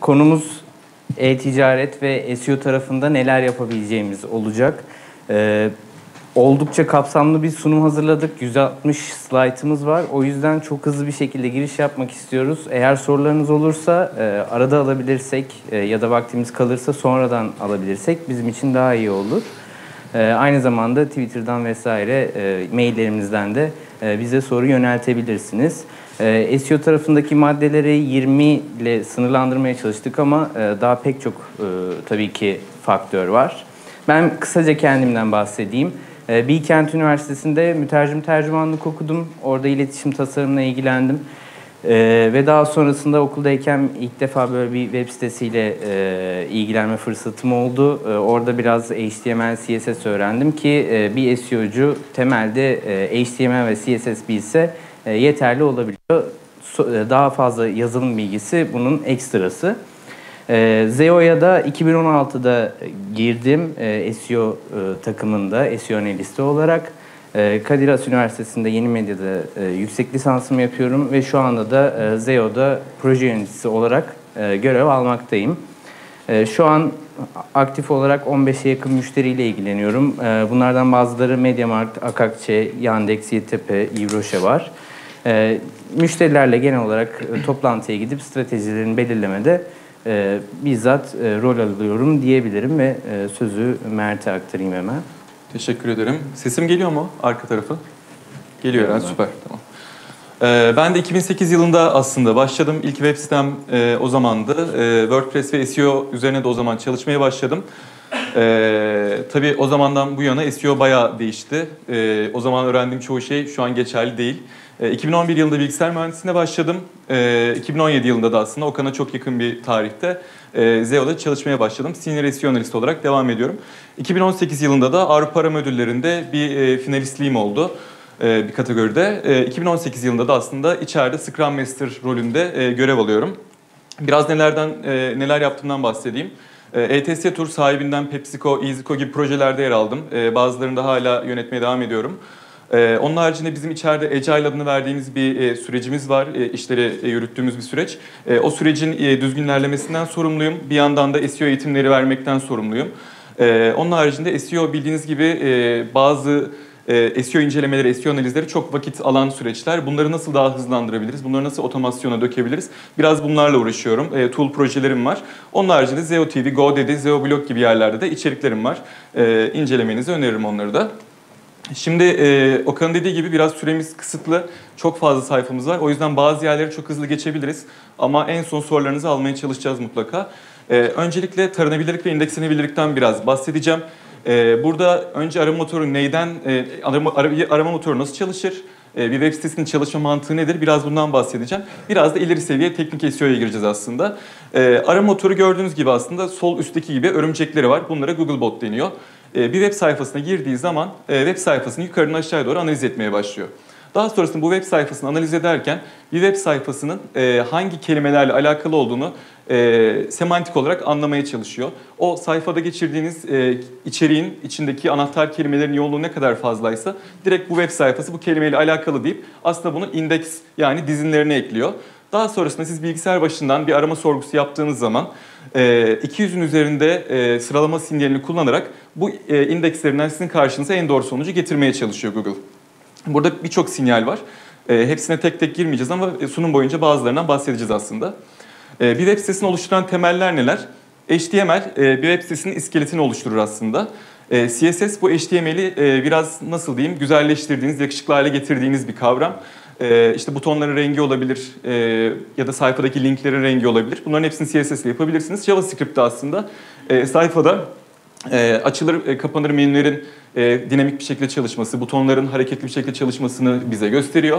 Konumuz e-ticaret ve SEO tarafında neler yapabileceğimiz olacak. Ee, oldukça kapsamlı bir sunum hazırladık. 160 slaytımız var. O yüzden çok hızlı bir şekilde giriş yapmak istiyoruz. Eğer sorularınız olursa e, arada alabilirsek e, ya da vaktimiz kalırsa sonradan alabilirsek bizim için daha iyi olur. E, aynı zamanda Twitter'dan vesaire e, maillerimizden de e, bize soru yöneltebilirsiniz. E, SEO tarafındaki maddeleri 20 ile sınırlandırmaya çalıştık ama e, daha pek çok e, tabii ki faktör var. Ben kısaca kendimden bahsedeyim. E, Bilkent Üniversitesi'nde mütercim tercümanlık okudum. Orada iletişim tasarımına ilgilendim. Ee, ve daha sonrasında okuldayken ilk defa böyle bir web sitesiyle e, ilgilenme fırsatım oldu. E, orada biraz HTML, CSS öğrendim ki e, bir SEO'cu temelde e, HTML ve CSS bilse e, yeterli olabiliyor. E, daha fazla yazılım bilgisi bunun ekstrası. E, Zeo'ya da 2016'da girdim e, SEO e, takımında, SEO analisti olarak. E, Kadir Has Üniversitesi'nde yeni medyada e, yüksek lisansımı yapıyorum ve şu anda da e, Zeo'da proje yöneticisi olarak e, görev almaktayım. E, şu an aktif olarak 15'e yakın müşteriyle ilgileniyorum. E, bunlardan bazıları MediaMarkt, Akakçe, Yandex, Yeditepe, Ivroşe var. E, müşterilerle genel olarak e, toplantıya gidip stratejilerini belirlemede e, bizzat e, rol alıyorum diyebilirim ve e, sözü Mert'e aktarayım hemen. Teşekkür ederim. Sesim geliyor mu arka tarafı? Geliyor herhalde, süper. Tamam. Ee, ben de 2008 yılında aslında başladım. İlk web sitem e, o zamandı. E, WordPress ve SEO üzerine de o zaman çalışmaya başladım. E, tabii o zamandan bu yana SEO bayağı değişti. E, o zaman öğrendiğim çoğu şey şu an geçerli değil. E, 2011 yılında bilgisayar mühendisliğine başladım. E, 2017 yılında da aslında Okan'a çok yakın bir tarihte e, ZEO'da çalışmaya başladım. Senior SEO analist olarak devam ediyorum. 2018 yılında da Avrupa Arama Ödülleri'nde bir e, finalistliğim oldu e, bir kategoride. E, 2018 yılında da aslında içeride Scrum Master rolünde görev alıyorum. Biraz nelerden neler yaptığımdan bahsedeyim. ETS Tur sahibinden PepsiCo, EasyCo gibi projelerde yer aldım. Bazılarında hala yönetmeye devam ediyorum. Ee, onun haricinde bizim içeride Agile adını verdiğimiz bir e, sürecimiz var. E, işleri e, yürüttüğümüz bir süreç. E, o sürecin e, düzgün ilerlemesinden sorumluyum. Bir yandan da SEO eğitimleri vermekten sorumluyum. E, onun haricinde SEO bildiğiniz gibi e, bazı e, SEO incelemeleri, SEO analizleri çok vakit alan süreçler. Bunları nasıl daha hızlandırabiliriz? Bunları nasıl otomasyona dökebiliriz? Biraz bunlarla uğraşıyorum. E, tool projelerim var. Onun haricinde Zeo TV, GoDaddy, Zeo Blog gibi yerlerde de içeriklerim var. E, incelemenizi öneririm onları da. Şimdi e, Okan'ın dediği gibi biraz süremiz kısıtlı. Çok fazla sayfamız var. O yüzden bazı yerleri çok hızlı geçebiliriz. Ama en son sorularınızı almaya çalışacağız mutlaka. E, öncelikle taranabilirlik ve indekslenebilirlikten biraz bahsedeceğim. E, burada önce arama motoru neyden, e, arama, arama motoru nasıl çalışır? E, bir web sitesinin çalışma mantığı nedir? Biraz bundan bahsedeceğim. Biraz da ileri seviye teknik SEO'ya gireceğiz aslında. E, arama motoru gördüğünüz gibi aslında sol üstteki gibi örümcekleri var. Bunlara Googlebot deniyor. E, bir web sayfasına girdiği zaman e, web sayfasını yukarıdan aşağıya doğru analiz etmeye başlıyor. Daha sonrasında bu web sayfasını analiz ederken bir web sayfasının e, hangi kelimelerle alakalı olduğunu e, semantik olarak anlamaya çalışıyor. O sayfada geçirdiğiniz içeriğin içindeki anahtar kelimelerin yoğunluğu ne kadar fazlaysa direkt bu web sayfası bu kelimeyle alakalı deyip aslında bunu indeks yani dizinlerine ekliyor. Daha sonrasında siz bilgisayar başından bir arama sorgusu yaptığınız zaman 200'ün üzerinde sıralama sinyalini kullanarak bu indekslerinden sizin karşınıza en doğru sonucu getirmeye çalışıyor Google. Burada birçok sinyal var. Hepsine tek tek girmeyeceğiz ama sunum boyunca bazılarından bahsedeceğiz aslında. Bir web sitesini oluşturan temeller neler? HTML bir web sitesinin iskeletini oluşturur aslında. CSS bu HTML'i biraz nasıl diyeyim güzelleştirdiğiniz, yakışıklı hale getirdiğiniz bir kavram. İşte butonların rengi olabilir ya da sayfadaki linklerin rengi olabilir. Bunların hepsini CSS ile yapabilirsiniz. JavaScript'te aslında sayfada açılır kapanır menülerin dinamik bir şekilde çalışması, butonların hareketli bir şekilde çalışmasını bize gösteriyor.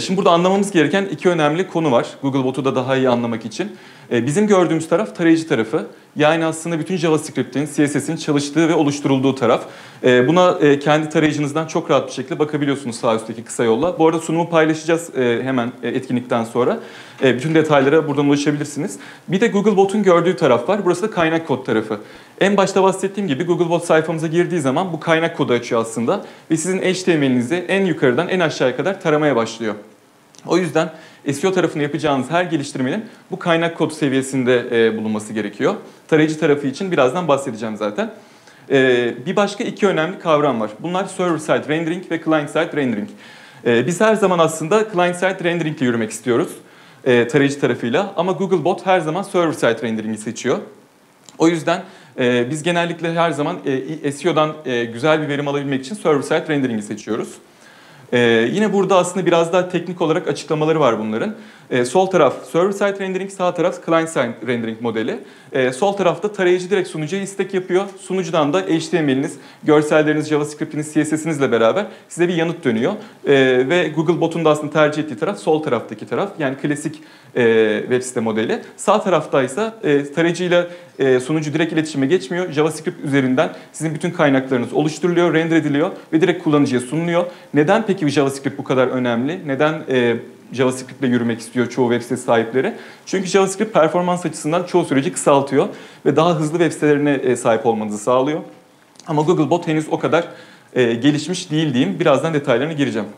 Şimdi burada anlamamız gereken iki önemli konu var. Googlebot'u da daha iyi anlamak için. Bizim gördüğümüz taraf tarayıcı tarafı. Yani aslında bütün JavaScript'in, CSS'in çalıştığı ve oluşturulduğu taraf. Buna kendi tarayıcınızdan çok rahat bir şekilde bakabiliyorsunuz sağ üstteki kısa yolla. Bu arada sunumu paylaşacağız hemen etkinlikten sonra. Bütün detaylara buradan ulaşabilirsiniz. Bir de Googlebot'un gördüğü taraf var. Burası da kaynak kod tarafı. En başta bahsettiğim gibi Googlebot sayfamıza girdiği zaman bu kaynak kodu açıyor aslında. Ve sizin HTML'inizi en yukarıdan en aşağıya kadar taramaya başlıyor. O yüzden SEO tarafını yapacağınız her geliştirmenin bu kaynak kod seviyesinde e, bulunması gerekiyor. Tarayıcı tarafı için birazdan bahsedeceğim zaten. E, bir başka iki önemli kavram var. Bunlar server side rendering ve client side rendering. E, biz her zaman aslında client side rendering ile yürümek istiyoruz e, tarayıcı tarafıyla ama Googlebot her zaman server side rendering'i seçiyor. O yüzden e, biz genellikle her zaman e, SEO'dan e, güzel bir verim alabilmek için server side rendering'i seçiyoruz. Ee, yine burada aslında biraz daha teknik olarak açıklamaları var bunların. Ee, sol taraf server side rendering, sağ taraf client side rendering modeli. Ee, sol tarafta tarayıcı direkt sunucuya istek yapıyor. Sunucudan da HTML'iniz, görselleriniz, JavaScript'iniz, CSS'inizle beraber size bir yanıt dönüyor. Ee, ve Googlebot'un da aslında tercih ettiği taraf sol taraftaki taraf. Yani klasik e, web site modeli. Sağ taraftaysa e, tarayıcıyla e, sunucu direkt iletişime geçmiyor. JavaScript üzerinden sizin bütün kaynaklarınız oluşturuluyor, render ediliyor ve direkt kullanıcıya sunuluyor. Neden peki JavaScript bu kadar önemli? Neden e, JavaScript ile yürümek istiyor çoğu web sitesi sahipleri? Çünkü JavaScript performans açısından çoğu süreci kısaltıyor ve daha hızlı web sitelerine e, sahip olmanızı sağlıyor. Ama Googlebot henüz o kadar e, gelişmiş değil diyeyim. Birazdan detaylarına gireceğim.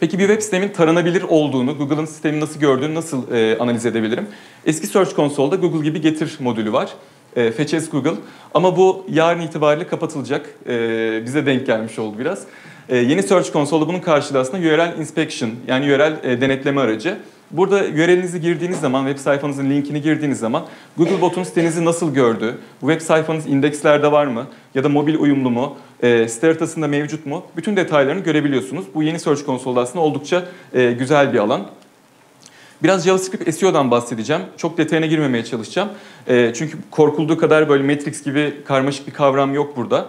Peki bir web sitemin taranabilir olduğunu, Google'ın sistemi nasıl gördüğünü nasıl e, analiz edebilirim? Eski Search Console'da Google gibi getir modülü var. E, Fetch as Google. Ama bu yarın itibariyle kapatılacak. E, bize denk gelmiş oldu biraz. E, yeni Search Console'da bunun karşılığı aslında URL Inspection yani URL e, denetleme aracı. Burada URL'inizi girdiğiniz zaman, web sayfanızın linkini girdiğiniz zaman Googlebot'un sitenizi nasıl gördü, bu web sayfanız indekslerde var mı ya da mobil uyumlu mu, e, site haritasında mevcut mu? Bütün detaylarını görebiliyorsunuz. Bu yeni Search Console'da aslında oldukça e, güzel bir alan. Biraz JavaScript SEO'dan bahsedeceğim. Çok detayına girmemeye çalışacağım. E, çünkü korkulduğu kadar böyle Matrix gibi karmaşık bir kavram yok burada.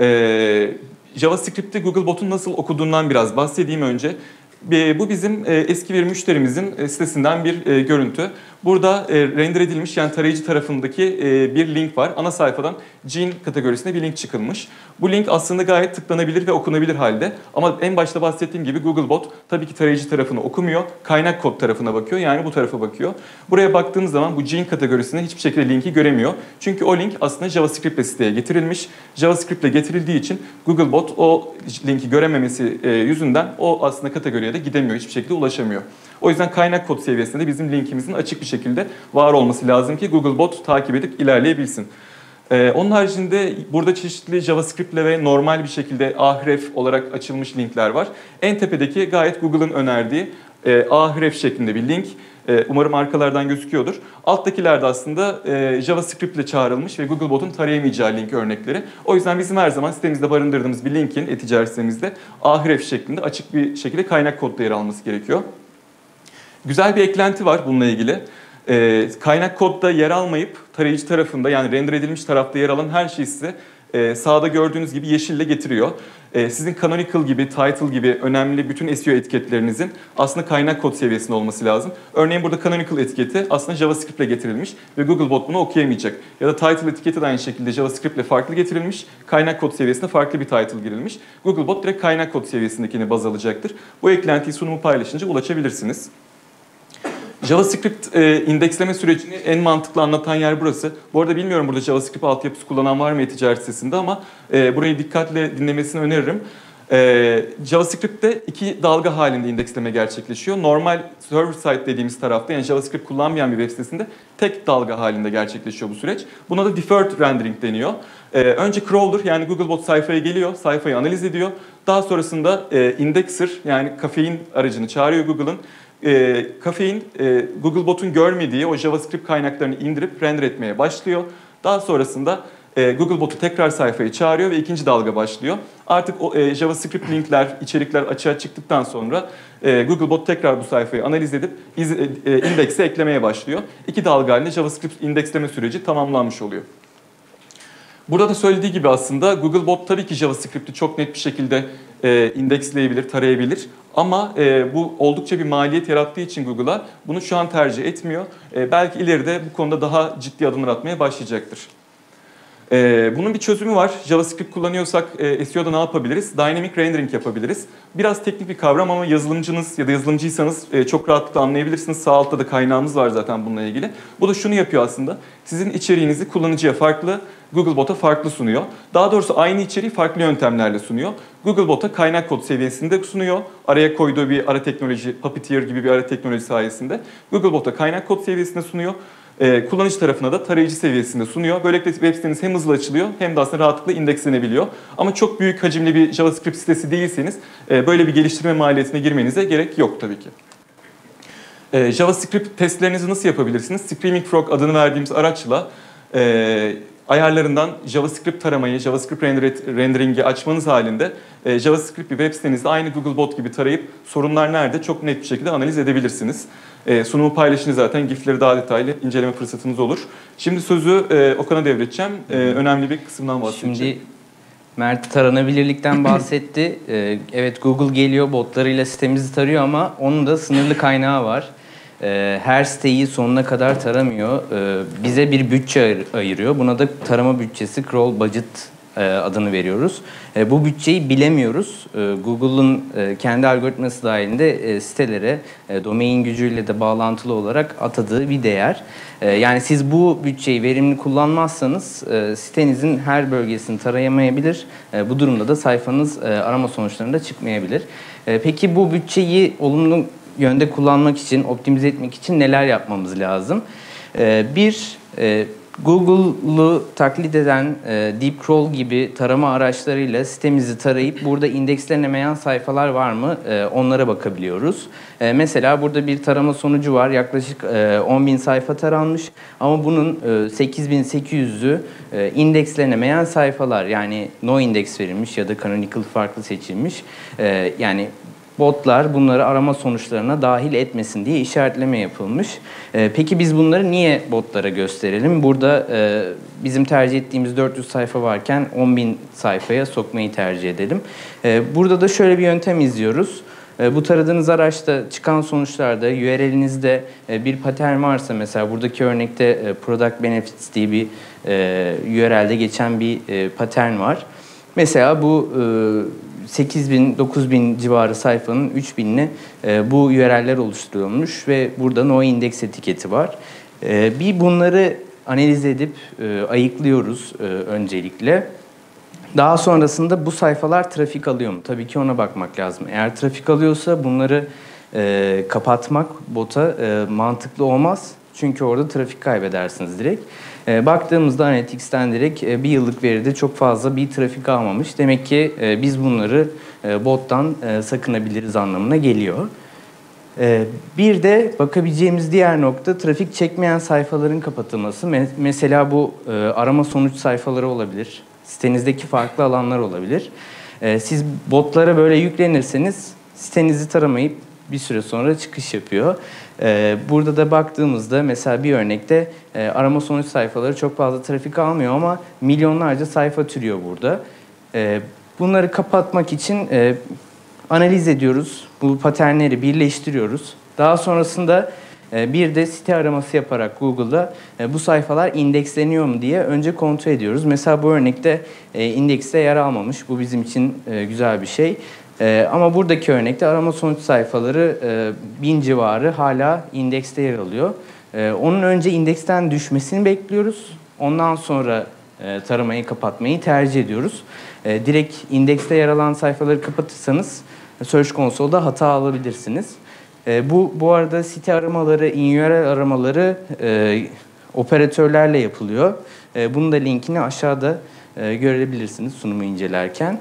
E, JavaScript'i Googlebot'un nasıl okuduğundan biraz bahsedeyim önce. Bu bizim e, eski bir müşterimizin e, sitesinden bir e, görüntü. Burada render edilmiş yani tarayıcı tarafındaki bir link var. Ana sayfadan Gene kategorisine bir link çıkılmış. Bu link aslında gayet tıklanabilir ve okunabilir halde. Ama en başta bahsettiğim gibi Googlebot tabii ki tarayıcı tarafını okumuyor. Kaynak kod tarafına bakıyor. Yani bu tarafa bakıyor. Buraya baktığımız zaman bu Gene kategorisine hiçbir şekilde linki göremiyor. Çünkü o link aslında JavaScript ile siteye getirilmiş. JavaScript ile getirildiği için Googlebot o linki görememesi yüzünden o aslında kategoriye de gidemiyor. Hiçbir şekilde ulaşamıyor. O yüzden kaynak kod seviyesinde bizim linkimizin açık bir şekilde var olması lazım ki Googlebot takip edip ilerleyebilsin. Ee, onun haricinde burada çeşitli JavaScript ile ve normal bir şekilde ahref olarak açılmış linkler var. En tepedeki gayet Google'ın önerdiği e, ahref şeklinde bir link. E, umarım arkalardan gözüküyordur. Alttakiler de aslında e, JavaScript ile çağrılmış ve Googlebot'un tarayamayacağı link örnekleri. O yüzden bizim her zaman sitemizde barındırdığımız bir linkin e-ticaret sitemizde ahref şeklinde açık bir şekilde kaynak kodda yer alması gerekiyor. Güzel bir eklenti var bununla ilgili. E, kaynak kodda yer almayıp tarayıcı tarafında yani render edilmiş tarafta yer alan her şeyi size e, sağda gördüğünüz gibi yeşille getiriyor. E, sizin canonical gibi, title gibi önemli bütün SEO etiketlerinizin aslında kaynak kod seviyesinde olması lazım. Örneğin burada canonical etiketi aslında JavaScript ile getirilmiş ve Googlebot bunu okuyamayacak. Ya da title etiketi de aynı şekilde JavaScript ile farklı getirilmiş, kaynak kod seviyesinde farklı bir title girilmiş. Googlebot direkt kaynak kod seviyesindekini baz alacaktır. Bu eklentiyi sunumu paylaşınca ulaşabilirsiniz. JavaScript e, indeksleme sürecini en mantıklı anlatan yer burası. Bu arada bilmiyorum burada JavaScript altyapısı kullanan var mı e-ticaret sitesinde ama e, burayı dikkatle dinlemesini öneririm. Ee, JavaScript'te iki dalga halinde indeksleme gerçekleşiyor. Normal server side dediğimiz tarafta yani JavaScript kullanmayan bir web sitesinde tek dalga halinde gerçekleşiyor bu süreç. Buna da deferred rendering deniyor. Ee, önce crawler yani Googlebot sayfaya geliyor, sayfayı analiz ediyor. Daha sonrasında e, indexer yani kafein aracını çağırıyor Google'ın e, kafein e, Googlebot'un görmediği o JavaScript kaynaklarını indirip render etmeye başlıyor. Daha sonrasında e, Googlebot'u tekrar sayfaya çağırıyor ve ikinci dalga başlıyor. Artık o e, JavaScript linkler, içerikler açığa çıktıktan sonra e, Googlebot tekrar bu sayfayı analiz edip iz, e, e, indekse eklemeye başlıyor. İki dalga halinde JavaScript indeksleme süreci tamamlanmış oluyor. Burada da söylediği gibi aslında Googlebot tabii ki JavaScript'i çok net bir şekilde e, indeksleyebilir, tarayabilir. Ama e, bu oldukça bir maliyet yarattığı için Google'a bunu şu an tercih etmiyor. E, belki ileride bu konuda daha ciddi adımlar atmaya başlayacaktır. Ee, bunun bir çözümü var. JavaScript kullanıyorsak e, SEO'da ne yapabiliriz? Dynamic rendering yapabiliriz. Biraz teknik bir kavram ama yazılımcınız ya da yazılımcıysanız e, çok rahatlıkla anlayabilirsiniz. Sağ altta da kaynağımız var zaten bununla ilgili. Bu da şunu yapıyor aslında. Sizin içeriğinizi kullanıcıya farklı, Googlebot'a farklı sunuyor. Daha doğrusu aynı içeriği farklı yöntemlerle sunuyor. Googlebot'a kaynak kod seviyesinde sunuyor. Araya koyduğu bir ara teknoloji, Puppeteer gibi bir ara teknoloji sayesinde. Googlebot'a kaynak kod seviyesinde sunuyor. Ee, kullanıcı tarafına da tarayıcı seviyesinde sunuyor. Böylelikle web siteniz hem hızlı açılıyor hem de aslında rahatlıkla indekslenebiliyor. Ama çok büyük hacimli bir JavaScript sitesi değilseniz e, böyle bir geliştirme maliyetine girmenize gerek yok tabii ki. Ee, JavaScript testlerinizi nasıl yapabilirsiniz? Screaming Frog adını verdiğimiz araçla e, ayarlarından JavaScript taramayı, JavaScript render- rendering'i açmanız halinde e, JavaScript bir web sitenizde aynı Googlebot gibi tarayıp sorunlar nerede çok net bir şekilde analiz edebilirsiniz. E, sunumu paylaşınca zaten GIF'leri daha detaylı inceleme fırsatınız olur. Şimdi sözü e, Okan'a devredeceğim. E, önemli bir kısımdan bahsedeceğim. Şimdi Mert taranabilirlikten bahsetti. Evet Google geliyor botlarıyla sitemizi tarıyor ama onun da sınırlı kaynağı var. Her siteyi sonuna kadar taramıyor. Bize bir bütçe ayır- ayırıyor. Buna da tarama bütçesi crawl budget adını veriyoruz. E, bu bütçeyi bilemiyoruz. E, Google'un e, kendi algoritması dahilinde e, sitelere e, domain gücüyle de bağlantılı olarak atadığı bir değer. E, yani siz bu bütçeyi verimli kullanmazsanız e, sitenizin her bölgesini tarayamayabilir. E, bu durumda da sayfanız e, arama sonuçlarında çıkmayabilir. E, peki bu bütçeyi olumlu yönde kullanmak için, optimize etmek için neler yapmamız lazım? E, bir, e, Google'u taklit eden e, DeepCrawl gibi tarama araçlarıyla sitemizi tarayıp burada indekslenemeyen sayfalar var mı e, onlara bakabiliyoruz. E, mesela burada bir tarama sonucu var yaklaşık e, 10.000 sayfa taranmış ama bunun e, 8.800'ü e, indekslenemeyen sayfalar yani no index verilmiş ya da canonical farklı seçilmiş. E, yani botlar bunları arama sonuçlarına dahil etmesin diye işaretleme yapılmış. Ee, peki biz bunları niye botlara gösterelim? Burada e, bizim tercih ettiğimiz 400 sayfa varken 10.000 sayfaya sokmayı tercih edelim. Ee, burada da şöyle bir yöntem izliyoruz. Ee, Bu taradığınız araçta çıkan sonuçlarda URL'inizde e, bir patern varsa mesela buradaki örnekte e, product benefits diye bir e, URL'de geçen bir e, patern var. Mesela bu e, 8000 9000 civarı sayfanın 3000'ini e, bu URL'ler oluşturuyormuş ve burada no index etiketi var. E, bir bunları analiz edip e, ayıklıyoruz e, öncelikle. Daha sonrasında bu sayfalar trafik alıyor mu? Tabii ki ona bakmak lazım. Eğer trafik alıyorsa bunları e, kapatmak bota e, mantıklı olmaz. Çünkü orada trafik kaybedersiniz direkt. E, baktığımızda Analytics'ten direkt e, bir yıllık veride çok fazla bir trafik almamış. Demek ki e, biz bunları e, bottan e, sakınabiliriz anlamına geliyor. Ee, Bir de bakabileceğimiz diğer nokta trafik çekmeyen sayfaların kapatılması. Me- Mesela bu e, arama sonuç sayfaları olabilir. Sitenizdeki farklı alanlar olabilir. Ee, Siz botlara böyle yüklenirseniz sitenizi taramayıp bir süre sonra çıkış yapıyor. Ee, Burada da baktığımızda mesela bir örnekte e, arama sonuç sayfaları çok fazla trafik almıyor ama milyonlarca sayfa türüyor burada. Ee, Bunları kapatmak için e, analiz ediyoruz. Bu paternleri birleştiriyoruz. Daha sonrasında e, bir de site araması yaparak Google'da bu sayfalar indeksleniyor mu diye önce kontrol ediyoruz. Mesela bu örnekte indekste yer almamış. Bu bizim için güzel bir şey. E, Ama buradaki örnekte arama sonuç sayfaları e, bin civarı hala indekste yer alıyor. E, Onun önce indeksten düşmesini bekliyoruz. Ondan sonra e, taramayı kapatmayı tercih ediyoruz. E, Direkt indekste yer alan sayfaları kapatırsanız Search Console'da hata alabilirsiniz. E, Bu bu arada site aramaları, in-URL aramaları e, operatörlerle yapılıyor. E, bunun da linkini aşağıda e, görebilirsiniz sunumu incelerken.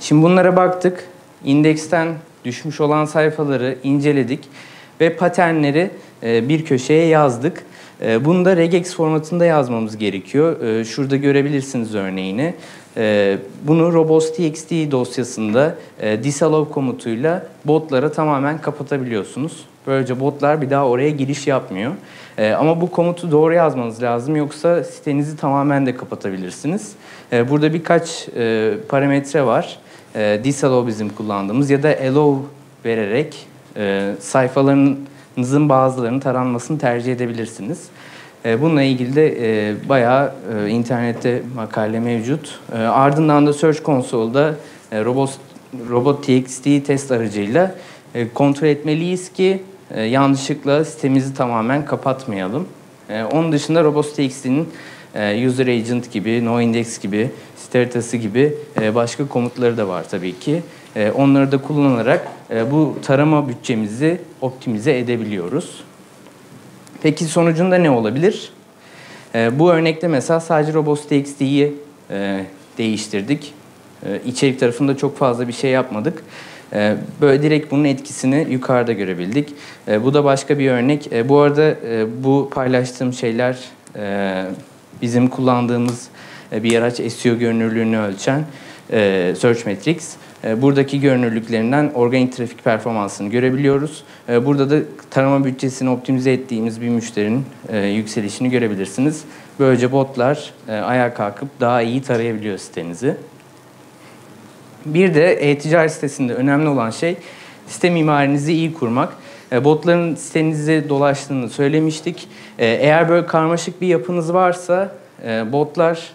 Şimdi bunlara baktık. İndeksten düşmüş olan sayfaları inceledik ve paternleri e, bir köşeye yazdık. E, Bunu da regex formatında yazmamız gerekiyor. E, Şurada görebilirsiniz örneğini. E, Bunu robots.txt dosyasında e, disallow komutuyla botlara tamamen kapatabiliyorsunuz. Böylece botlar bir daha oraya giriş yapmıyor. E, Ama bu komutu doğru yazmanız lazım yoksa sitenizi tamamen de kapatabilirsiniz. E, Burada birkaç e, parametre var. Disallow bizim kullandığımız ya da allow vererek e, sayfalarınızın bazılarının taranmasını tercih edebilirsiniz. E, bununla ilgili de e, bayağı e, internette makale mevcut. Ardından da Search Console'da e, Robot, Robot.txt test aracıyla kontrol etmeliyiz ki yanlışlıkla sitemizi tamamen kapatmayalım. Onun dışında Robots.txt'nin e, User Agent gibi, NoIndex gibi, site haritası gibi başka komutları da var tabii ki. Onları da kullanarak bu tarama bütçemizi optimize edebiliyoruz. Peki sonucunda ne olabilir? E, bu örnekte mesela sadece Robots.txt'yi e, değiştirdik. E, içerik tarafında çok fazla bir şey yapmadık. E, böyle direkt bunun etkisini yukarıda görebildik. E, bu da başka bir örnek. E, bu arada e, bu paylaştığım şeyler e, bizim kullandığımız e, bir araç SEO görünürlüğünü ölçen e, Search Metrics. E, buradaki görünürlüklerinden organik trafik performansını görebiliyoruz. E, burada da tarama bütçesini optimize ettiğimiz bir müşterinin e, yükselişini görebilirsiniz. Böylece botlar ayağa kalkıp daha iyi tarayabiliyor sitenizi. Bir de e-ticaret sitesinde önemli olan şey site mimarinizi iyi kurmak. Botların sitenizi dolaştığını söylemiştik. Eğer böyle karmaşık bir yapınız varsa botlar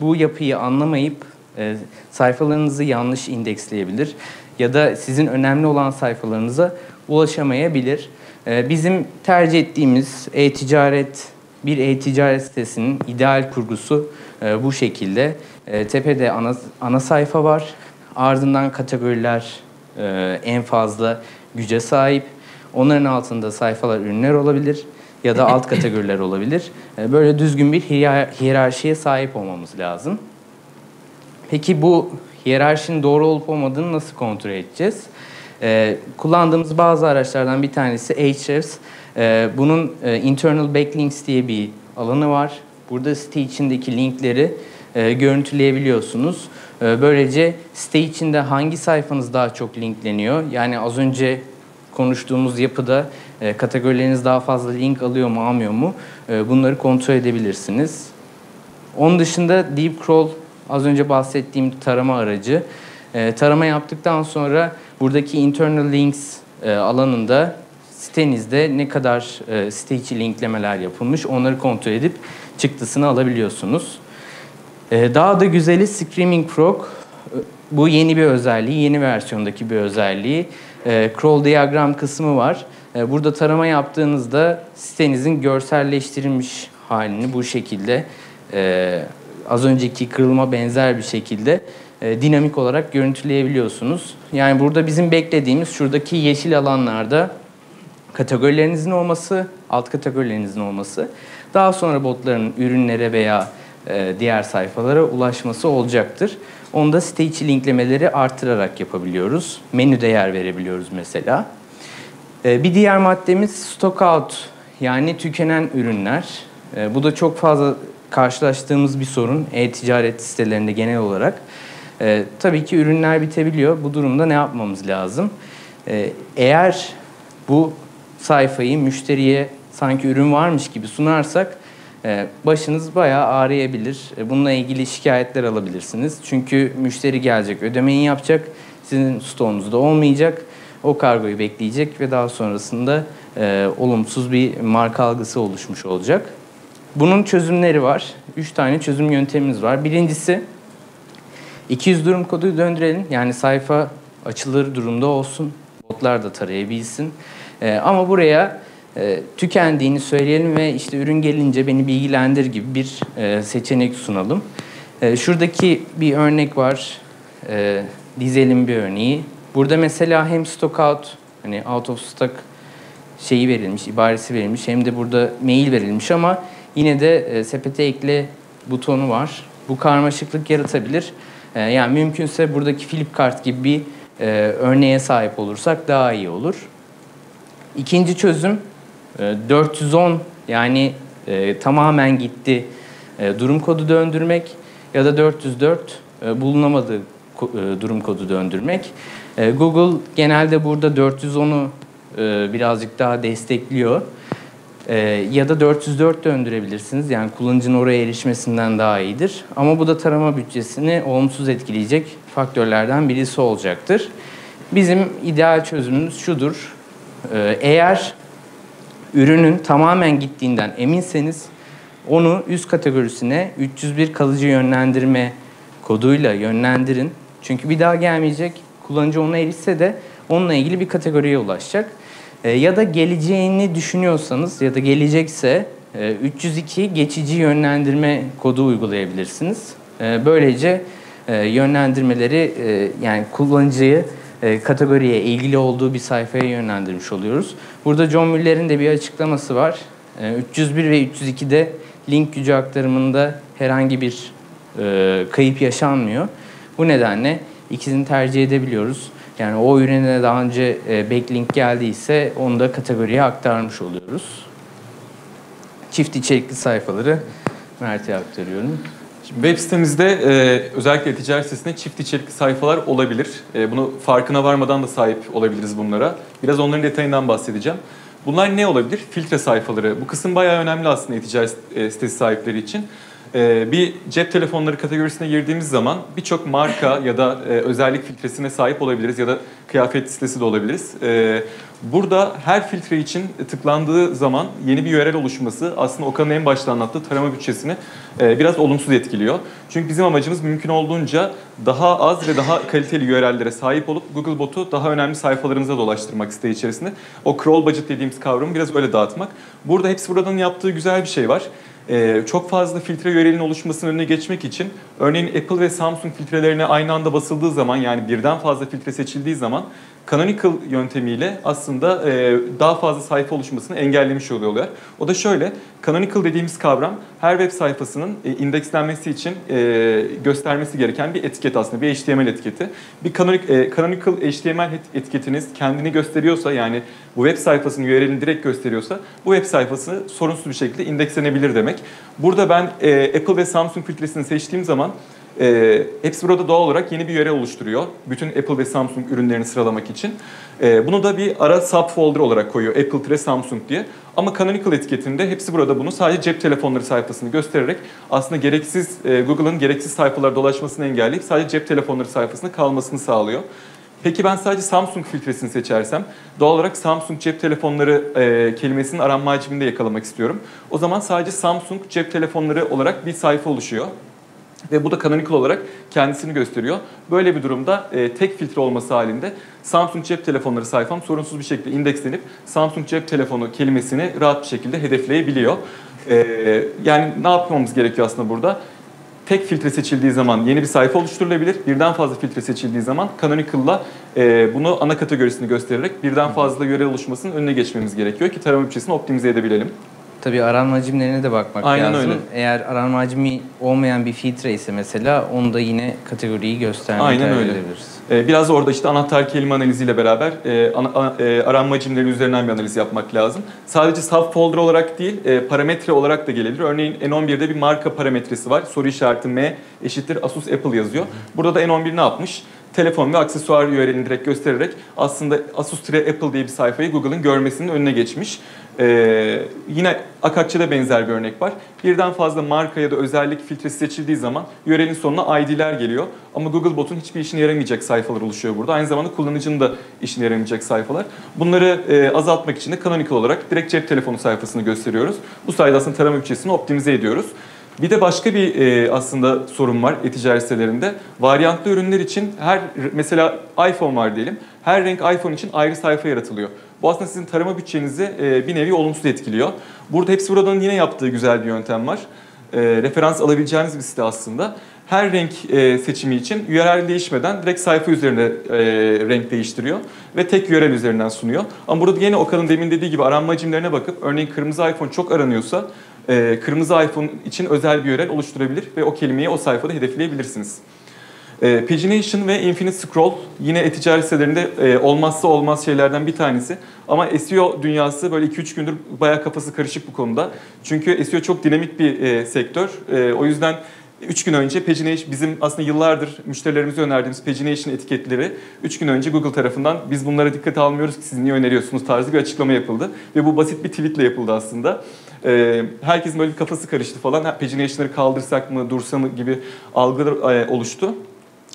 bu yapıyı anlamayıp sayfalarınızı yanlış indeksleyebilir ya da sizin önemli olan sayfalarınıza ulaşamayabilir. E, bizim tercih ettiğimiz e-ticaret bir e-ticaret sitesinin ideal kurgusu e, bu şekilde. E, tepede ana, ana sayfa var. Ardından kategoriler e, en fazla güce sahip. Onların altında sayfalar, ürünler olabilir ya da alt kategoriler olabilir. E, böyle düzgün bir hiyerarşiye sahip olmamız lazım. Peki bu hiyerarşinin doğru olup olmadığını nasıl kontrol edeceğiz? Ee, kullandığımız bazı araçlardan bir tanesi Ahrefs. Ee, bunun e, internal backlinks diye bir alanı var. Burada site içindeki linkleri e, görüntüleyebiliyorsunuz. E, böylece site içinde hangi sayfanız daha çok linkleniyor? Yani az önce konuştuğumuz yapıda e, kategorileriniz daha fazla link alıyor mu almıyor mu? E, bunları kontrol edebilirsiniz. Onun dışında Deep Crawl Az önce bahsettiğim tarama aracı. E, tarama yaptıktan sonra buradaki internal links e, alanında sitenizde ne kadar e, site içi linklemeler yapılmış onları kontrol edip çıktısını alabiliyorsunuz. E, daha da güzeli Screaming Frog. E, bu yeni bir özelliği, yeni versiyondaki bir özelliği. E, crawl diagram kısmı var. E, burada tarama yaptığınızda sitenizin görselleştirilmiş halini bu şekilde e, az önceki kırılma benzer bir şekilde e, dinamik olarak görüntüleyebiliyorsunuz. Yani burada bizim beklediğimiz şuradaki yeşil alanlarda kategorilerinizin olması, alt kategorilerinizin olması, daha sonra botların ürünlere veya e, diğer sayfalara ulaşması olacaktır. Onda site içi linklemeleri artırarak yapabiliyoruz. Menüde yer verebiliyoruz mesela. E, bir diğer maddemiz stock out yani tükenen ürünler. Bu da çok fazla karşılaştığımız bir sorun e-ticaret sitelerinde genel olarak. E, tabii ki ürünler bitebiliyor. Bu durumda ne yapmamız lazım? E, eğer bu sayfayı müşteriye sanki ürün varmış gibi sunarsak e, başınız bayağı ağrıyabilir. E, bununla ilgili şikayetler alabilirsiniz. Çünkü müşteri gelecek, ödemeyi yapacak, sizin stoğunuzda olmayacak. O kargoyu bekleyecek ve daha sonrasında e, olumsuz bir marka algısı oluşmuş olacak. Bunun çözümleri var. Üç tane çözüm yöntemimiz var. Birincisi 200 durum kodu döndürelim. Yani sayfa açılır durumda olsun. Botlar da tarayabilsin. Ee, ama buraya e, tükendiğini söyleyelim ve işte ürün gelince beni bilgilendir gibi bir e, seçenek sunalım. E, şuradaki bir örnek var. E, dizelim bir örneği. Burada mesela hem stock out, hani out of stock şeyi verilmiş, ibaresi verilmiş hem de burada mail verilmiş ama Yine de e, sepete ekle butonu var. Bu karmaşıklık yaratabilir. E, yani mümkünse buradaki Flipkart gibi bir e, örneğe sahip olursak daha iyi olur. İkinci çözüm e, 410 yani e, tamamen gitti e, durum kodu döndürmek ya da 404 e, bulunamadı e, durum kodu döndürmek. E, Google genelde burada 410'u e, birazcık daha destekliyor. Ee, ya da 404 döndürebilirsiniz. Yani kullanıcının oraya erişmesinden daha iyidir. Ama bu da tarama bütçesini olumsuz etkileyecek faktörlerden birisi olacaktır. Bizim ideal çözümümüz şudur. Ee, eğer ürünün tamamen gittiğinden eminseniz Onu üst kategorisine 301 kalıcı yönlendirme koduyla yönlendirin. Çünkü bir daha gelmeyecek. Kullanıcı ona erişse de onunla ilgili bir kategoriye ulaşacak. E, ya da geleceğini düşünüyorsanız ya da gelecekse e, 302 geçici yönlendirme kodu uygulayabilirsiniz. E, böylece e, yönlendirmeleri e, yani kullanıcıyı e, kategoriye ilgili olduğu bir sayfaya yönlendirmiş oluyoruz. Burada John Müller'in de bir açıklaması var. E, 301 ve 302'de link gücü aktarımında herhangi bir e, kayıp yaşanmıyor. Bu nedenle ikisini tercih edebiliyoruz. Yani o ürüne daha önce e, backlink geldiyse onu da kategoriye aktarmış oluyoruz. Çift içerikli sayfaları Mert'e aktarıyorum. Şimdi web sitemizde e, özellikle ticaret sitesinde çift içerikli sayfalar olabilir. E, bunu farkına varmadan da sahip olabiliriz bunlara. Biraz onların detayından bahsedeceğim. Bunlar ne olabilir? Filtre sayfaları. Bu kısım bayağı önemli aslında e-ticaret e, sitesi sahipleri için. E, bir cep telefonları kategorisine girdiğimiz zaman birçok marka ya da e, özellik filtresine sahip olabiliriz ya da kıyafet sitesi de olabiliriz. E, burada her filtre için tıklandığı zaman yeni bir URL oluşması aslında Okan'ın en başta anlattığı tarama bütçesini e, biraz olumsuz etkiliyor. Çünkü bizim amacımız mümkün olduğunca daha az ve daha kaliteli URL'lere sahip olup Googlebot'u daha önemli sayfalarımıza dolaştırmak site içerisinde. O crawl budget dediğimiz kavramı biraz öyle dağıtmak. Burada hepsi buradan yaptığı güzel bir şey var. Ee, çok fazla filtre URL'in oluşmasının önüne geçmek için örneğin Apple ve Samsung filtrelerine aynı anda basıldığı zaman yani birden fazla filtre seçildiği zaman canonical yöntemiyle aslında e, daha fazla sayfa oluşmasını engellemiş oluyorlar. O da şöyle, canonical dediğimiz kavram her web sayfasının e, indekslenmesi için e, göstermesi gereken bir etiket aslında, bir HTML etiketi. Bir canonic, e, canonical HTML etiketiniz kendini gösteriyorsa yani bu web sayfasının URL'ini direkt gösteriyorsa bu web sayfası sorunsuz bir şekilde indekslenebilir demek. Burada ben e, Apple ve Samsung filtresini seçtiğim zaman e, hepsi burada doğal olarak yeni bir URL oluşturuyor. Bütün Apple ve Samsung ürünlerini sıralamak için. E, bunu da bir ara subfolder olarak koyuyor. Apple Samsung diye. Ama Canonical etiketinde hepsi burada bunu sadece cep telefonları sayfasını göstererek aslında gereksiz e, Google'ın gereksiz sayfalar dolaşmasını engelleyip sadece cep telefonları sayfasında kalmasını sağlıyor. Peki ben sadece Samsung filtresini seçersem doğal olarak Samsung cep telefonları e, kelimesinin aranma hacminde yakalamak istiyorum. O zaman sadece Samsung cep telefonları olarak bir sayfa oluşuyor. Ve bu da canonical olarak kendisini gösteriyor. Böyle bir durumda e, tek filtre olması halinde Samsung cep telefonları sayfam sorunsuz bir şekilde indekslenip Samsung cep telefonu kelimesini rahat bir şekilde hedefleyebiliyor. E, yani ne yapmamız gerekiyor aslında burada? tek filtre seçildiği zaman yeni bir sayfa oluşturulabilir. Birden fazla filtre seçildiği zaman Canonical'la e, bunu ana kategorisini göstererek birden fazla yöre oluşmasının önüne geçmemiz gerekiyor ki tarama bütçesini optimize edebilelim. Tabii aranma hacimlerine de bakmak Aynen lazım. öyle. Eğer aranma hacmi olmayan bir filtre ise mesela onu da yine kategoriyi göstermeyi Aynen öyle. edebiliriz. Ee, Biraz orada işte anahtar kelime analiziyle beraber e, ana- e, aranma hacimleri üzerinden bir analiz yapmak lazım. Sadece subfolder olarak değil, e, parametre olarak da gelebilir. Örneğin N11'de bir marka parametresi var. Soru işareti M eşittir Asus Apple yazıyor. Burada da N11 ne yapmış? Telefon ve aksesuar URL'ini direkt göstererek aslında Asus-Apple diye bir sayfayı Google'ın görmesinin önüne geçmiş. Ee, yine Akakçı'da benzer bir örnek var. Birden fazla marka ya da özellik filtresi seçildiği zaman URL'in sonuna ID'ler geliyor. Ama Googlebot'un hiçbir işine yaramayacak sayfalar oluşuyor burada. Aynı zamanda kullanıcının da işine yaramayacak sayfalar. Bunları e, azaltmak için de canonical olarak direkt cep telefonu sayfasını gösteriyoruz. Bu sayede aslında tarama bütçesini optimize ediyoruz. Bir de başka bir e, aslında sorun var e-ticaret sitelerinde. Varyantlı ürünler için her mesela iPhone var diyelim. Her renk iPhone için ayrı sayfa yaratılıyor. Bu aslında sizin tarama bütçenizi e, bir nevi olumsuz etkiliyor. Burada hepsi buradan yine yaptığı güzel bir yöntem var. E, referans alabileceğiniz bir site aslında. Her renk e, seçimi için URL değişmeden direkt sayfa üzerinde e, renk değiştiriyor ve tek URL üzerinden sunuyor. Ama burada yine Okan'ın demin dediği gibi aranma hacimlerine bakıp örneğin kırmızı iPhone çok aranıyorsa e, kırmızı iPhone için özel bir URL oluşturabilir ve o kelimeyi o sayfada hedefleyebilirsiniz. E, pagination ve infinite scroll yine e-ticaret sitelerinde e, olmazsa olmaz şeylerden bir tanesi. Ama SEO dünyası böyle 2-3 gündür bayağı kafası karışık bu konuda. Çünkü SEO çok dinamik bir e, sektör. E, o yüzden 3 gün önce pagination bizim aslında yıllardır müşterilerimize önerdiğimiz pagination etiketleri 3 gün önce Google tarafından biz bunlara dikkat almıyoruz ki siz niye öneriyorsunuz tarzı bir açıklama yapıldı. Ve bu basit bir tweetle yapıldı aslında. Ee, herkesin böyle bir kafası karıştı falan. Pagination'ları kaldırsak mı, dursa mı gibi algılar e, oluştu.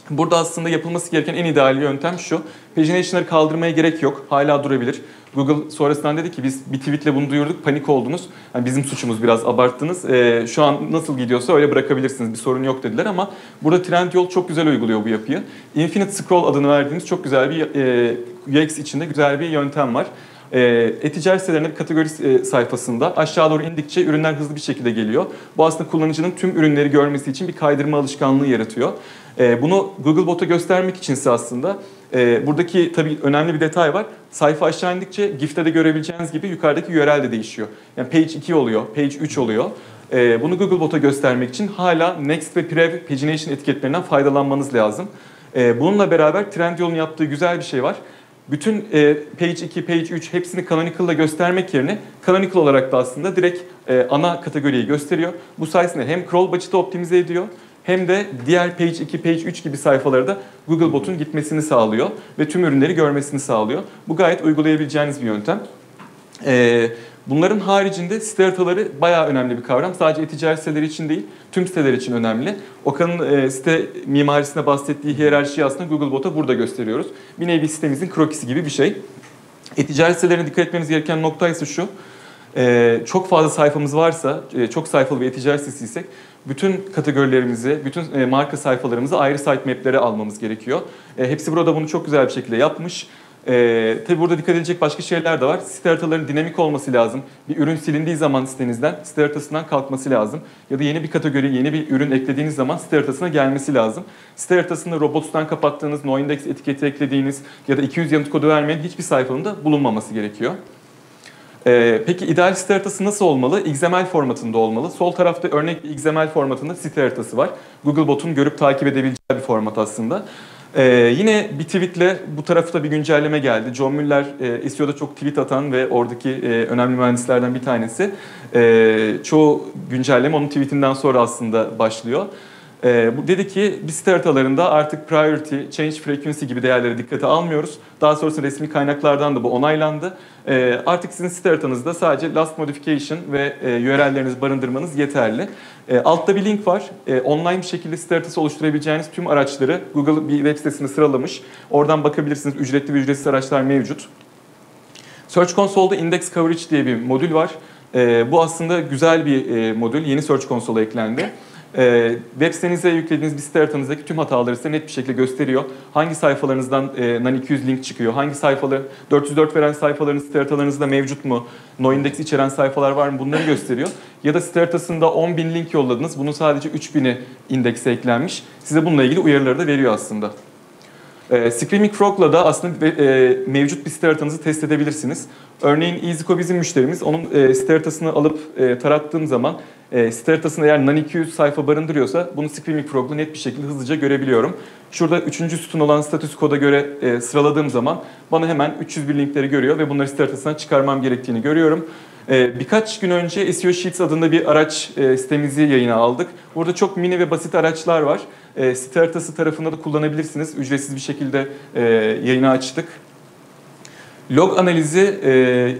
Burada aslında yapılması gereken en ideal yöntem şu. Pagination'ları kaldırmaya gerek yok. Hala durabilir. Google sonrasından dedi ki biz bir tweetle bunu duyurduk, panik oldunuz. Yani bizim suçumuz biraz abarttınız. Ee, şu an nasıl gidiyorsa öyle bırakabilirsiniz, bir sorun yok dediler ama burada Trendyol çok güzel uyguluyor bu yapıyı. Infinite Scroll adını verdiğimiz çok güzel bir e, UX içinde güzel bir yöntem var. E, e-ticaret sitelerinde bir kategori e, sayfasında aşağı doğru indikçe ürünler hızlı bir şekilde geliyor. Bu aslında kullanıcının tüm ürünleri görmesi için bir kaydırma alışkanlığı yaratıyor. E, bunu Googlebot'a göstermek içinse aslında e, buradaki tabii önemli bir detay var. Sayfa aşağı indikçe GIF'te de görebileceğiniz gibi yukarıdaki URL de değişiyor. Yani page 2 oluyor, page 3 oluyor. E, bunu Googlebot'a göstermek için hala next ve prev pagination etiketlerinden faydalanmanız lazım. E, bununla beraber Trendyol'un yaptığı güzel bir şey var bütün e, page 2, page 3 hepsini canonical'la göstermek yerine canonical olarak da aslında direkt e, ana kategoriyi gösteriyor. Bu sayesinde hem crawl budget'ı optimize ediyor hem de diğer page 2, page 3 gibi sayfaları da Googlebot'un gitmesini sağlıyor ve tüm ürünleri görmesini sağlıyor. Bu gayet uygulayabileceğiniz bir yöntem. Ee, bunların haricinde site haritaları bayağı önemli bir kavram. Sadece e-ticaret siteleri için değil, tüm siteler için önemli. Okan'ın e, site mimarisinde bahsettiği hiyerarşiyi aslında Googlebot'a burada gösteriyoruz. Bir nevi sitemizin krokisi gibi bir şey. E-ticaret sitelerine dikkat etmeniz gereken nokta ise şu. E, çok fazla sayfamız varsa, e, çok sayfalı bir e-ticaret sitesiysek bütün kategorilerimizi, bütün e, marka sayfalarımızı ayrı sitemaplere almamız gerekiyor. E, hepsi burada bunu çok güzel bir şekilde yapmış. E, tabii burada dikkat edilecek başka şeyler de var. Site haritalarının dinamik olması lazım. Bir ürün silindiği zaman sitenizden site haritasından kalkması lazım. Ya da yeni bir kategori, yeni bir ürün eklediğiniz zaman site haritasına gelmesi lazım. Site haritasında robots'tan kapattığınız, no index etiketi eklediğiniz ya da 200 yanıt kodu vermeyen hiçbir sayfanın da bulunmaması gerekiyor. Ee, peki ideal site haritası nasıl olmalı? XML formatında olmalı. Sol tarafta örnek bir XML formatında site haritası var. Googlebot'un görüp takip edebileceği bir format aslında. Ee, yine bir tweetle bu tarafta bir güncelleme geldi. John Mueller e, SEO'da çok tweet atan ve oradaki e, önemli mühendislerden bir tanesi. E, çoğu güncelleme onun tweetinden sonra aslında başlıyor. E, dedi ki biz site haritalarında artık priority, change frequency gibi değerleri dikkate almıyoruz. Daha sonrasında resmi kaynaklardan da bu onaylandı. E, artık sizin site haritanızda sadece last modification ve e, URL'lerinizi barındırmanız yeterli. E, altta bir link var. E, online bir şekilde site haritası oluşturabileceğiniz tüm araçları Google bir web sitesinde sıralamış. Oradan bakabilirsiniz. Ücretli ve ücretsiz araçlar mevcut. Search Console'da Index Coverage diye bir modül var. E, bu aslında güzel bir e, modül. Yeni Search Console'a eklendi. Ee, web sitenize yüklediğiniz bir site haritanızdaki tüm hataları size net bir şekilde gösteriyor. Hangi sayfalarınızdan e, NAN 200 link çıkıyor, hangi sayfaları 404 veren sayfaların site haritalarınızda mevcut mu, no index içeren sayfalar var mı bunları gösteriyor. Ya da site haritasında 10.000 link yolladınız, bunun sadece 3.000'i indekse eklenmiş. Size bununla ilgili uyarıları da veriyor aslında. E, Screaming Frog'la da aslında e, mevcut bir site haritanızı test edebilirsiniz. Örneğin EasyCo bizim müşterimiz. Onun e, site haritasını alıp e, tarattığım zaman e, site haritasında eğer NAN 200 sayfa barındırıyorsa bunu Screaming Frog'la net bir şekilde hızlıca görebiliyorum. Şurada üçüncü sütun olan status koda göre e, sıraladığım zaman bana hemen 301 linkleri görüyor ve bunları site haritasına çıkarmam gerektiğini görüyorum. E, birkaç gün önce SEO Sheets adında bir araç e, sitemizi yayına aldık. Burada çok mini ve basit araçlar var. E, site haritası tarafında da kullanabilirsiniz. Ücretsiz bir şekilde e, yayına açtık. Log analizi e,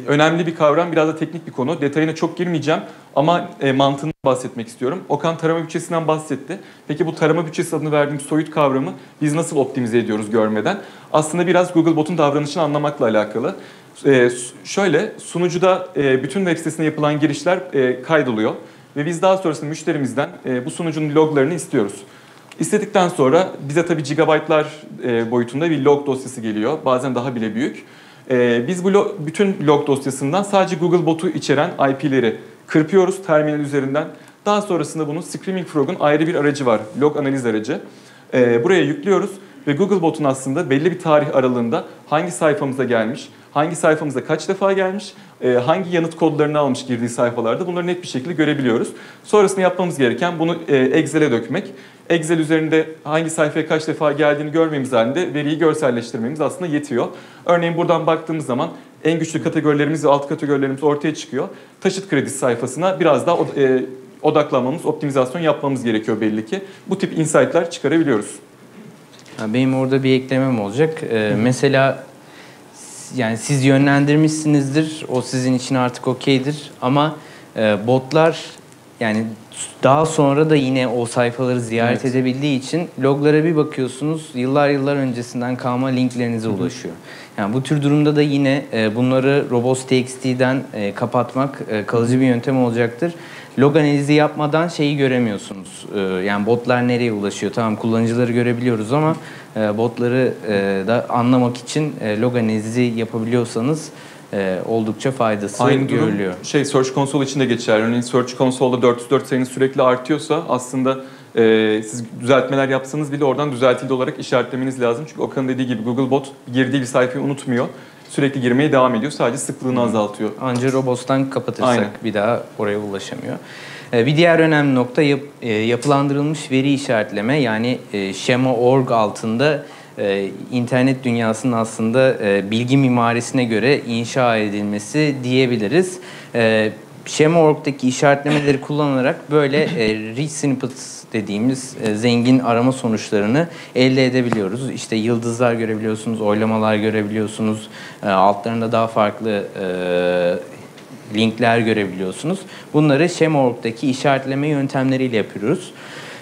önemli bir kavram, biraz da teknik bir konu. Detayına çok girmeyeceğim ama e, mantığını bahsetmek istiyorum. Okan tarama bütçesinden bahsetti. Peki bu tarama bütçesi adını verdiğim soyut kavramı biz nasıl optimize ediyoruz görmeden? Aslında biraz Googlebot'un davranışını anlamakla alakalı. E, şöyle, sunucuda e, bütün web sitesine yapılan girişler e, kaydoluyor. Ve biz daha sonrasında müşterimizden e, bu sunucunun loglarını istiyoruz. İstedikten sonra bize tabii gigabaytlar e, boyutunda bir log dosyası geliyor. Bazen daha bile büyük. E, biz bu log, bütün log dosyasından sadece Google botu içeren IP'leri kırpıyoruz terminal üzerinden. Daha sonrasında bunun Screaming Frog'un ayrı bir aracı var. Log analiz aracı. E, buraya yüklüyoruz ve Google botun aslında belli bir tarih aralığında hangi sayfamıza gelmiş, hangi sayfamıza kaç defa gelmiş, e, hangi yanıt kodlarını almış girdiği sayfalarda bunları net bir şekilde görebiliyoruz. Sonrasında yapmamız gereken bunu e, Excel'e dökmek. Excel üzerinde hangi sayfaya kaç defa geldiğini görmemiz halinde veriyi görselleştirmemiz aslında yetiyor. Örneğin buradan baktığımız zaman en güçlü kategorilerimiz ve alt kategorilerimiz ortaya çıkıyor. Taşıt kredisi sayfasına biraz daha e, odaklanmamız, optimizasyon yapmamız gerekiyor belli ki. Bu tip insight'lar çıkarabiliyoruz. Benim orada bir eklemem olacak. Ee, mesela yani siz yönlendirmişsinizdir. O sizin için artık okeydir. Ama e, botlar yani daha sonra da yine o sayfaları ziyaret Evet. edebildiği için loglara bir bakıyorsunuz yıllar yıllar öncesinden kalma linklerinize ulaşıyor. Yani bu tür durumda da yine e, bunları robots.txt'den e, kapatmak e, kalıcı bir yöntem olacaktır. Log analizi yapmadan şeyi göremiyorsunuz. E, yani botlar nereye ulaşıyor? Tamam kullanıcıları görebiliyoruz ama e, botları e, da anlamak için e, log analizi yapabiliyorsanız e, oldukça faydası Aynı durum görülüyor. şey Search Console için de geçerli. Örneğin Search Console'da 404 sayınız sürekli artıyorsa aslında e, siz düzeltmeler yapsanız bile oradan düzeltildi olarak işaretlemeniz lazım. Çünkü Okan'ın dediği gibi Google Bot girdiği bir sayfayı unutmuyor. Sürekli girmeye devam ediyor. Sadece sıklığını azaltıyor. Anca Robos'tan kapatırsak Aynen. bir daha oraya ulaşamıyor. Ee, Bir diğer önemli nokta yap- e, yapılandırılmış veri işaretleme yani e, Schema.org altında e, internet dünyasının aslında bilgi mimarisine göre inşa edilmesi diyebiliriz. E, Schema.org'daki işaretlemeleri kullanarak böyle e, rich snippets dediğimiz e, zengin arama sonuçlarını elde edebiliyoruz. İşte yıldızlar görebiliyorsunuz, oylamalar görebiliyorsunuz, e, altlarında daha farklı e, linkler görebiliyorsunuz. Bunları Schema.org'daki işaretleme yöntemleriyle yapıyoruz.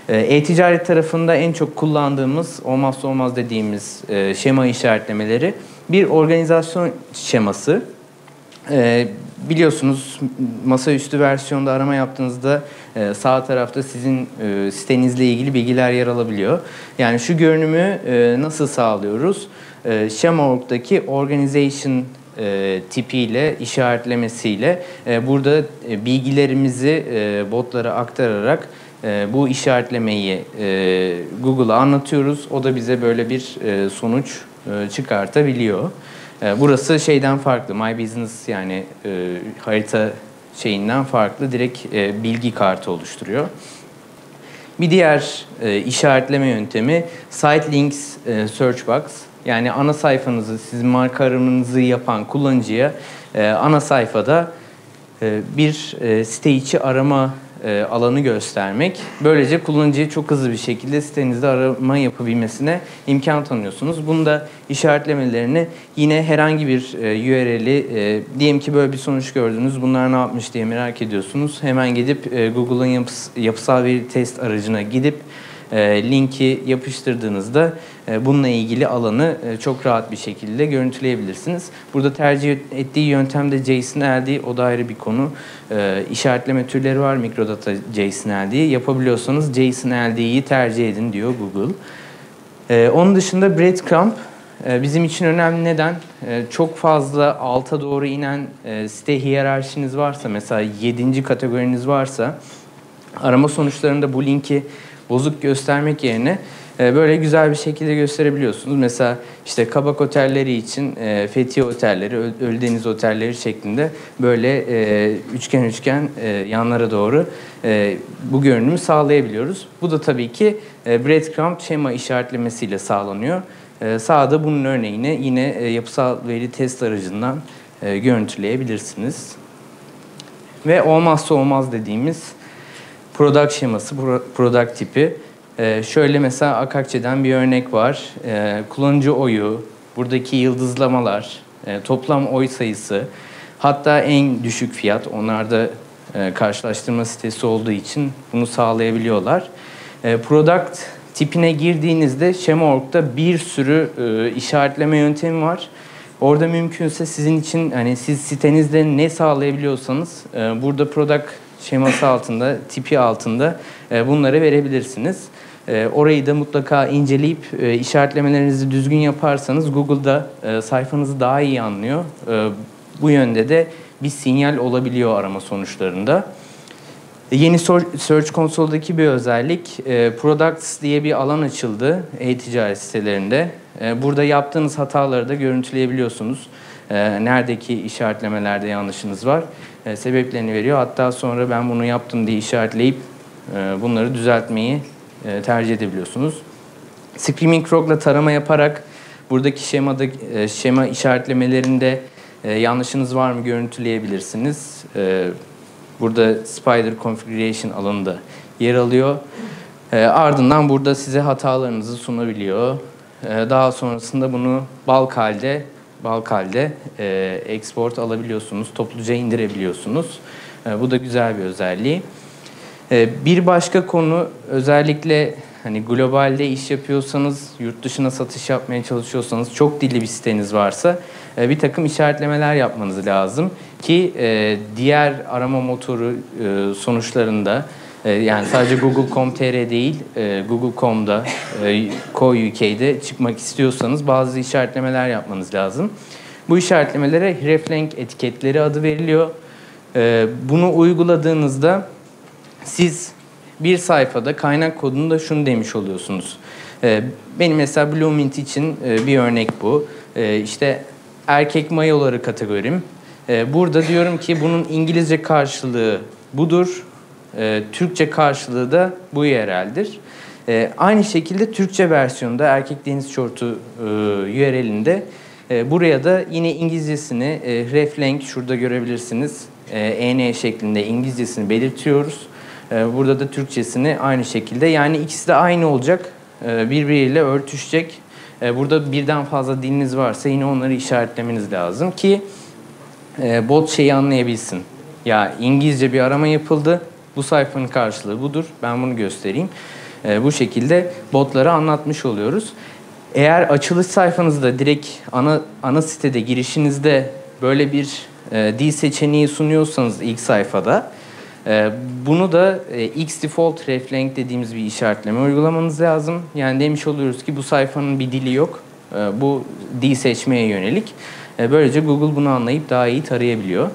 E, E-ticaret tarafında en çok kullandığımız olmazsa olmaz dediğimiz e, şema işaretlemeleri bir organizasyon şeması. Ee, biliyorsunuz masaüstü versiyonda arama yaptığınızda e, sağ tarafta sizin e, sitenizle ilgili bilgiler yer alabiliyor. Yani şu görünümü e, nasıl sağlıyoruz? E, Schema.org'daki organization e, tipiyle, işaretlemesiyle burada bilgilerimizi botlara aktararak bu işaretlemeyi Google'a anlatıyoruz. O da bize böyle bir sonuç çıkartabiliyor. Burası şeyden farklı. My Business yani harita şeyinden farklı. Direkt e, bilgi kartı oluşturuyor. Bir diğer e, işaretleme yöntemi Site Links e, Search Box. Yani ana sayfanızı, sizin marka aramanızı yapan kullanıcıya e, ana sayfada e, bir e, site içi arama e, alanı göstermek. Böylece kullanıcıya çok hızlı bir şekilde sitenizde arama yapabilmesine imkan tanıyorsunuz. Bunda işaretlemelerini yine herhangi bir e, URL'i e, diyelim ki böyle bir sonuç gördünüz. Bunlar ne yapmış diye merak ediyorsunuz. Hemen gidip e, Google'ın yapıs- yapısal veri test aracına gidip linki yapıştırdığınızda e, bununla ilgili alanı e, çok rahat bir şekilde görüntüleyebilirsiniz. Burada tercih ettiği yöntem de JSON-LD, o da ayrı bir konu. E, işaretleme türleri var, mikrodata JSON-LD. Yapabiliyorsanız JSON-LD'yi tercih edin diyor Google. E, onun dışında breadcrumb e, bizim için önemli. Neden? E, çok fazla alta doğru inen e, site hiyerarşiniz varsa, mesela 7. kategoriniz varsa arama sonuçlarında bu linki bozuk göstermek yerine e, böyle güzel bir şekilde gösterebiliyorsunuz. Mesela işte Kabak otelleri için e, Fethiye otelleri, Öl- Ölüdeniz otelleri şeklinde böyle e, üçgen üçgen yanlara doğru bu görünümü sağlayabiliyoruz. Bu da tabii ki breadcrumb şema işaretlemesiyle sağlanıyor. Sağda bunun örneğini yine yapısal veri test aracından görüntüleyebilirsiniz. Ve olmazsa olmaz dediğimiz product şeması, pro- product tipi. Ee, şöyle mesela Akakçe'den bir örnek var. Ee, kullanıcı oyu, buradaki yıldızlamalar, e, toplam oy sayısı, hatta en düşük fiyat. Onlar da e, karşılaştırma sitesi olduğu için bunu sağlayabiliyorlar. E, product tipine girdiğinizde Schema.org'da bir sürü e, işaretleme yöntemi var. Orada mümkünse sizin için hani siz sitenizde ne sağlayabiliyorsanız e, burada product şeması altında, tipi altında e, bunları verebilirsiniz. E, orayı da mutlaka inceleyip e, işaretlemelerinizi düzgün yaparsanız Google'da e, sayfanızı daha iyi anlıyor. E, bu yönde de bir sinyal olabiliyor arama sonuçlarında. Yeni Search Console'daki bir özellik, Products diye bir alan açıldı e-ticaret sitelerinde. Burada yaptığınız hataları da görüntüleyebiliyorsunuz. E, neredeki işaretlemelerde yanlışınız var. E, sebeplerini veriyor. Hatta sonra ben bunu yaptım diye işaretleyip e, bunları düzeltmeyi e, tercih edebiliyorsunuz. Screaming Frog'la tarama yaparak buradaki şemada e, şema işaretlemelerinde yanlışınız var mı görüntüleyebilirsiniz. Burada Spider Configuration alanında yer alıyor. Ardından burada size hatalarınızı sunabiliyor. Daha sonrasında bunu bulk halde bulk halde e, export alabiliyorsunuz, topluca indirebiliyorsunuz. E, bu da güzel bir özelliği. Ee, bir başka konu özellikle hani globalde iş yapıyorsanız, yurt dışına satış yapmaya çalışıyorsanız, çok dilli bir siteniz varsa e, bir takım işaretlemeler yapmanız lazım ki e, diğer arama motoru e, sonuçlarında yani sadece Google.com.tr değil, Google.com'da, Co.uk'de çıkmak istiyorsanız bazı işaretlemeler yapmanız lazım. Bu işaretlemelere hreflang etiketleri adı veriliyor. Bunu uyguladığınızda siz bir sayfada kaynak kodunda şunu demiş oluyorsunuz. Benim mesela Bloomint için bir örnek bu. İşte erkek mayoları kategorim. Burada diyorum ki bunun İngilizce karşılığı budur. Türkçe karşılığı da bu yereldir. Aynı şekilde Türkçe versiyonda erkek deniz şortu URL'inde buraya da yine İngilizcesini reflang şurada görebilirsiniz. EN şeklinde İngilizcesini belirtiyoruz. Ee, burada da Türkçesini aynı şekilde. Yani ikisi de aynı olacak. Ee, birbiriyle örtüşecek. Ee, burada birden fazla diliniz varsa yine onları işaretlemeniz lazım ki e, bot şeyi anlayabilsin. Ya İngilizce bir arama yapıldı. Bu sayfanın karşılığı budur. Ben bunu göstereyim. Bu şekilde botlara anlatmış oluyoruz. Eğer açılış sayfanızda direkt ana ana sitede girişinizde böyle bir e, dil seçeneği sunuyorsanız ilk sayfada ee, bunu da e, X default reflang dediğimiz bir işaretleme uygulamanız lazım. Yani demiş oluyoruz ki bu sayfanın bir dili yok. Ee, bu dil seçmeye yönelik. Ee, böylece Google bunu anlayıp daha iyi tarayabiliyor.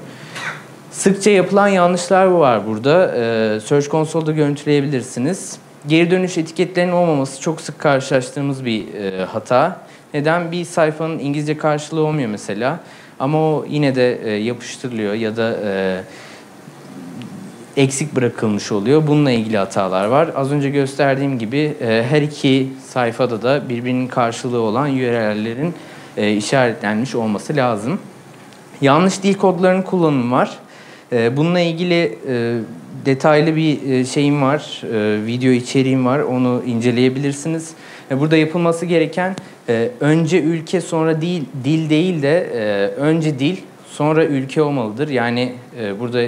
Sıkça yapılan yanlışlar var burada. Search Console'da görüntüleyebilirsiniz. Geri dönüş etiketlerinin olmaması çok sık karşılaştığımız bir e, hata. Neden? Bir sayfanın İngilizce karşılığı olmuyor mesela. Ama o yine de e, yapıştırılıyor ya da eksik bırakılmış oluyor. Bununla ilgili hatalar var. Az önce gösterdiğim gibi e, her iki sayfada da birbirinin karşılığı olan URL'lerin e, işaretlenmiş olması lazım. Yanlış dil kodlarının kullanımı var. E, bununla ilgili detaylı bir şeyim var, video içeriğim var. Onu inceleyebilirsiniz. Burada yapılması gereken önce ülke sonra dil, dil değil de önce dil sonra ülke olmalıdır. Yani burada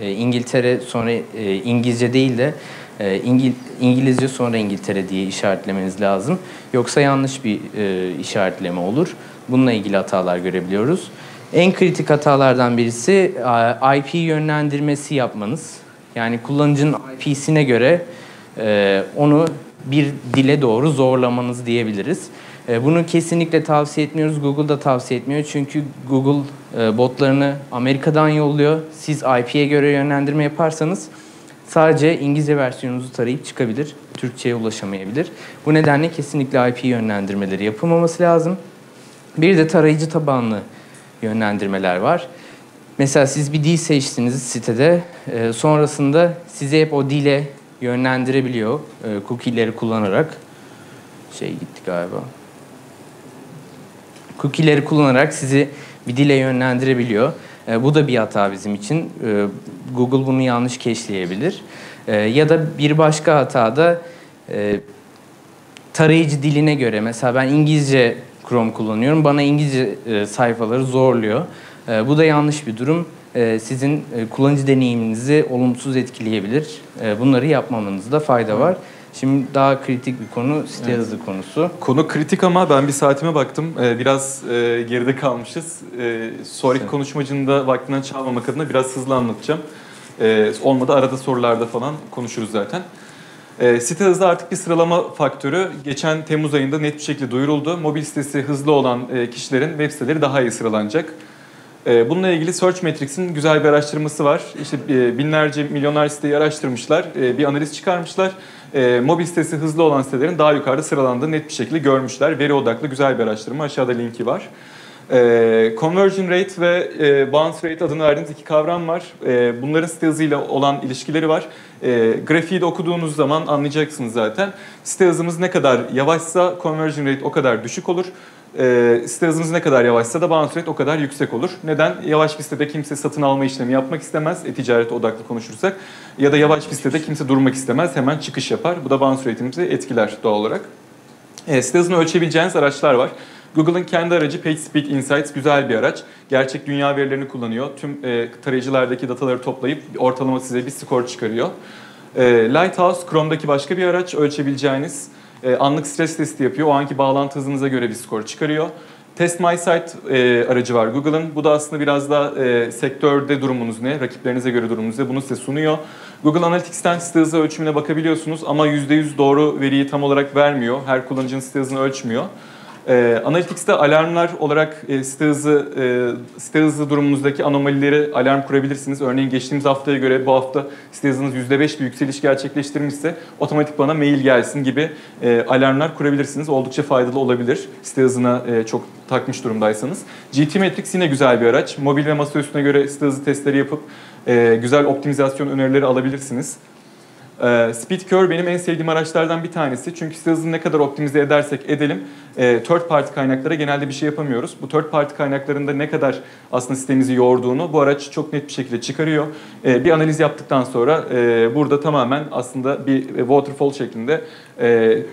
e, İngiltere sonra e, İngilizce değil de e, İngil, İngilizce sonra İngiltere diye işaretlemeniz lazım. Yoksa yanlış bir e, işaretleme olur. Bununla ilgili hatalar görebiliyoruz. En kritik hatalardan birisi e, IP yönlendirmesi yapmanız. Yani kullanıcının IP'sine göre e, onu bir dile doğru zorlamanız diyebiliriz. E, bunu kesinlikle tavsiye etmiyoruz. Google da tavsiye etmiyor. Çünkü Google botlarını Amerika'dan yolluyor. Siz IP'ye göre yönlendirme yaparsanız sadece İngilizce versiyonunuzu tarayıp çıkabilir. Türkçe'ye ulaşamayabilir. Bu nedenle kesinlikle IP yönlendirmeleri yapılmaması lazım. Bir de tarayıcı tabanlı yönlendirmeler var. Mesela siz bir dil seçtiniz sitede. E, sonrasında sizi hep o dile yönlendirebiliyor cookie'leri kullanarak. Şey gitti galiba cookie'leri kullanarak sizi bir dile yönlendirebiliyor. E, bu da bir hata bizim için. E, Google bunu yanlış keşleyebilir. E, ya da bir başka hata da e, tarayıcı diline göre mesela ben İngilizce Chrome kullanıyorum. Bana İngilizce e, sayfaları zorluyor. E, bu da yanlış bir durum. E, sizin e, kullanıcı deneyiminizi olumsuz etkileyebilir. E, bunları yapmamanızda fayda var. Şimdi daha kritik bir konu site evet. hızı konusu. Konu kritik ama ben bir saatime baktım. Ee, biraz e, geride kalmışız. Ee, sonraki konuşmacının da vaktinden çalmamak adına biraz hızlı anlatacağım. Ee, olmadı arada sorularda falan konuşuruz zaten. E, site hızı artık bir sıralama faktörü. Geçen Temmuz ayında net bir şekilde duyuruldu. Mobil sitesi hızlı olan e, kişilerin web siteleri daha iyi sıralanacak. E, bununla ilgili Search Metrics'in güzel bir araştırması var. İşte e, binlerce, milyonlar siteyi araştırmışlar. E, bir analiz çıkarmışlar e, mobil sitesi hızlı olan sitelerin daha yukarıda sıralandığını net bir şekilde görmüşler. Veri odaklı güzel bir araştırma. Aşağıda linki var. E, conversion rate ve e, bounce rate adını verdiğimiz iki kavram var. E, bunların site hızıyla olan ilişkileri var. E, grafiği de okuduğunuz zaman anlayacaksınız zaten. Site hızımız ne kadar yavaşsa conversion rate o kadar düşük olur e, site hızınız ne kadar yavaşsa da bounce rate o kadar yüksek olur. Neden? Yavaş bir sitede kimse satın alma işlemi yapmak istemez. E-ticaret odaklı konuşursak. Ya da yavaş bir sitede kimse durmak istemez. Hemen çıkış yapar. Bu da bounce rate'imizi etkiler doğal olarak. E, site hızını ölçebileceğiniz araçlar var. Google'ın kendi aracı PageSpeed Insights güzel bir araç. Gerçek dünya verilerini kullanıyor. Tüm e, tarayıcılardaki dataları toplayıp ortalama size bir skor çıkarıyor. E, Lighthouse Chrome'daki başka bir araç ölçebileceğiniz e, anlık stres testi yapıyor. O anki bağlantı hızınıza göre bir skor çıkarıyor. Test My Site e, aracı var Google'ın. Bu da aslında biraz da e, sektörde durumunuz ne, rakiplerinize göre durumunuz ne bunu size sunuyor. Google Analytics'ten site hızı ölçümüne bakabiliyorsunuz ama %100 doğru veriyi tam olarak vermiyor. Her kullanıcının site hızını ölçmüyor. E, Analytics'te alarmlar olarak e, site, hızı, e, site hızı durumunuzdaki anomalileri alarm kurabilirsiniz. Örneğin geçtiğimiz haftaya göre bu hafta site hızınız %5 bir yükseliş gerçekleştirmişse otomatik bana mail gelsin gibi e, alarmlar kurabilirsiniz. Oldukça faydalı olabilir site hızına e, çok takmış durumdaysanız. GT Metrics yine güzel bir araç. Mobil ve masa üstüne göre site hızı testleri yapıp e, güzel optimizasyon önerileri alabilirsiniz. Ee, SpeedCure benim en sevdiğim araçlardan bir tanesi. Çünkü site hızını ne kadar optimize edersek edelim, e, third party kaynaklara genelde bir şey yapamıyoruz. Bu third party kaynaklarında ne kadar aslında sistemimizi yorduğunu bu araç çok net bir şekilde çıkarıyor. E, bir analiz yaptıktan sonra e, burada tamamen aslında bir waterfall şeklinde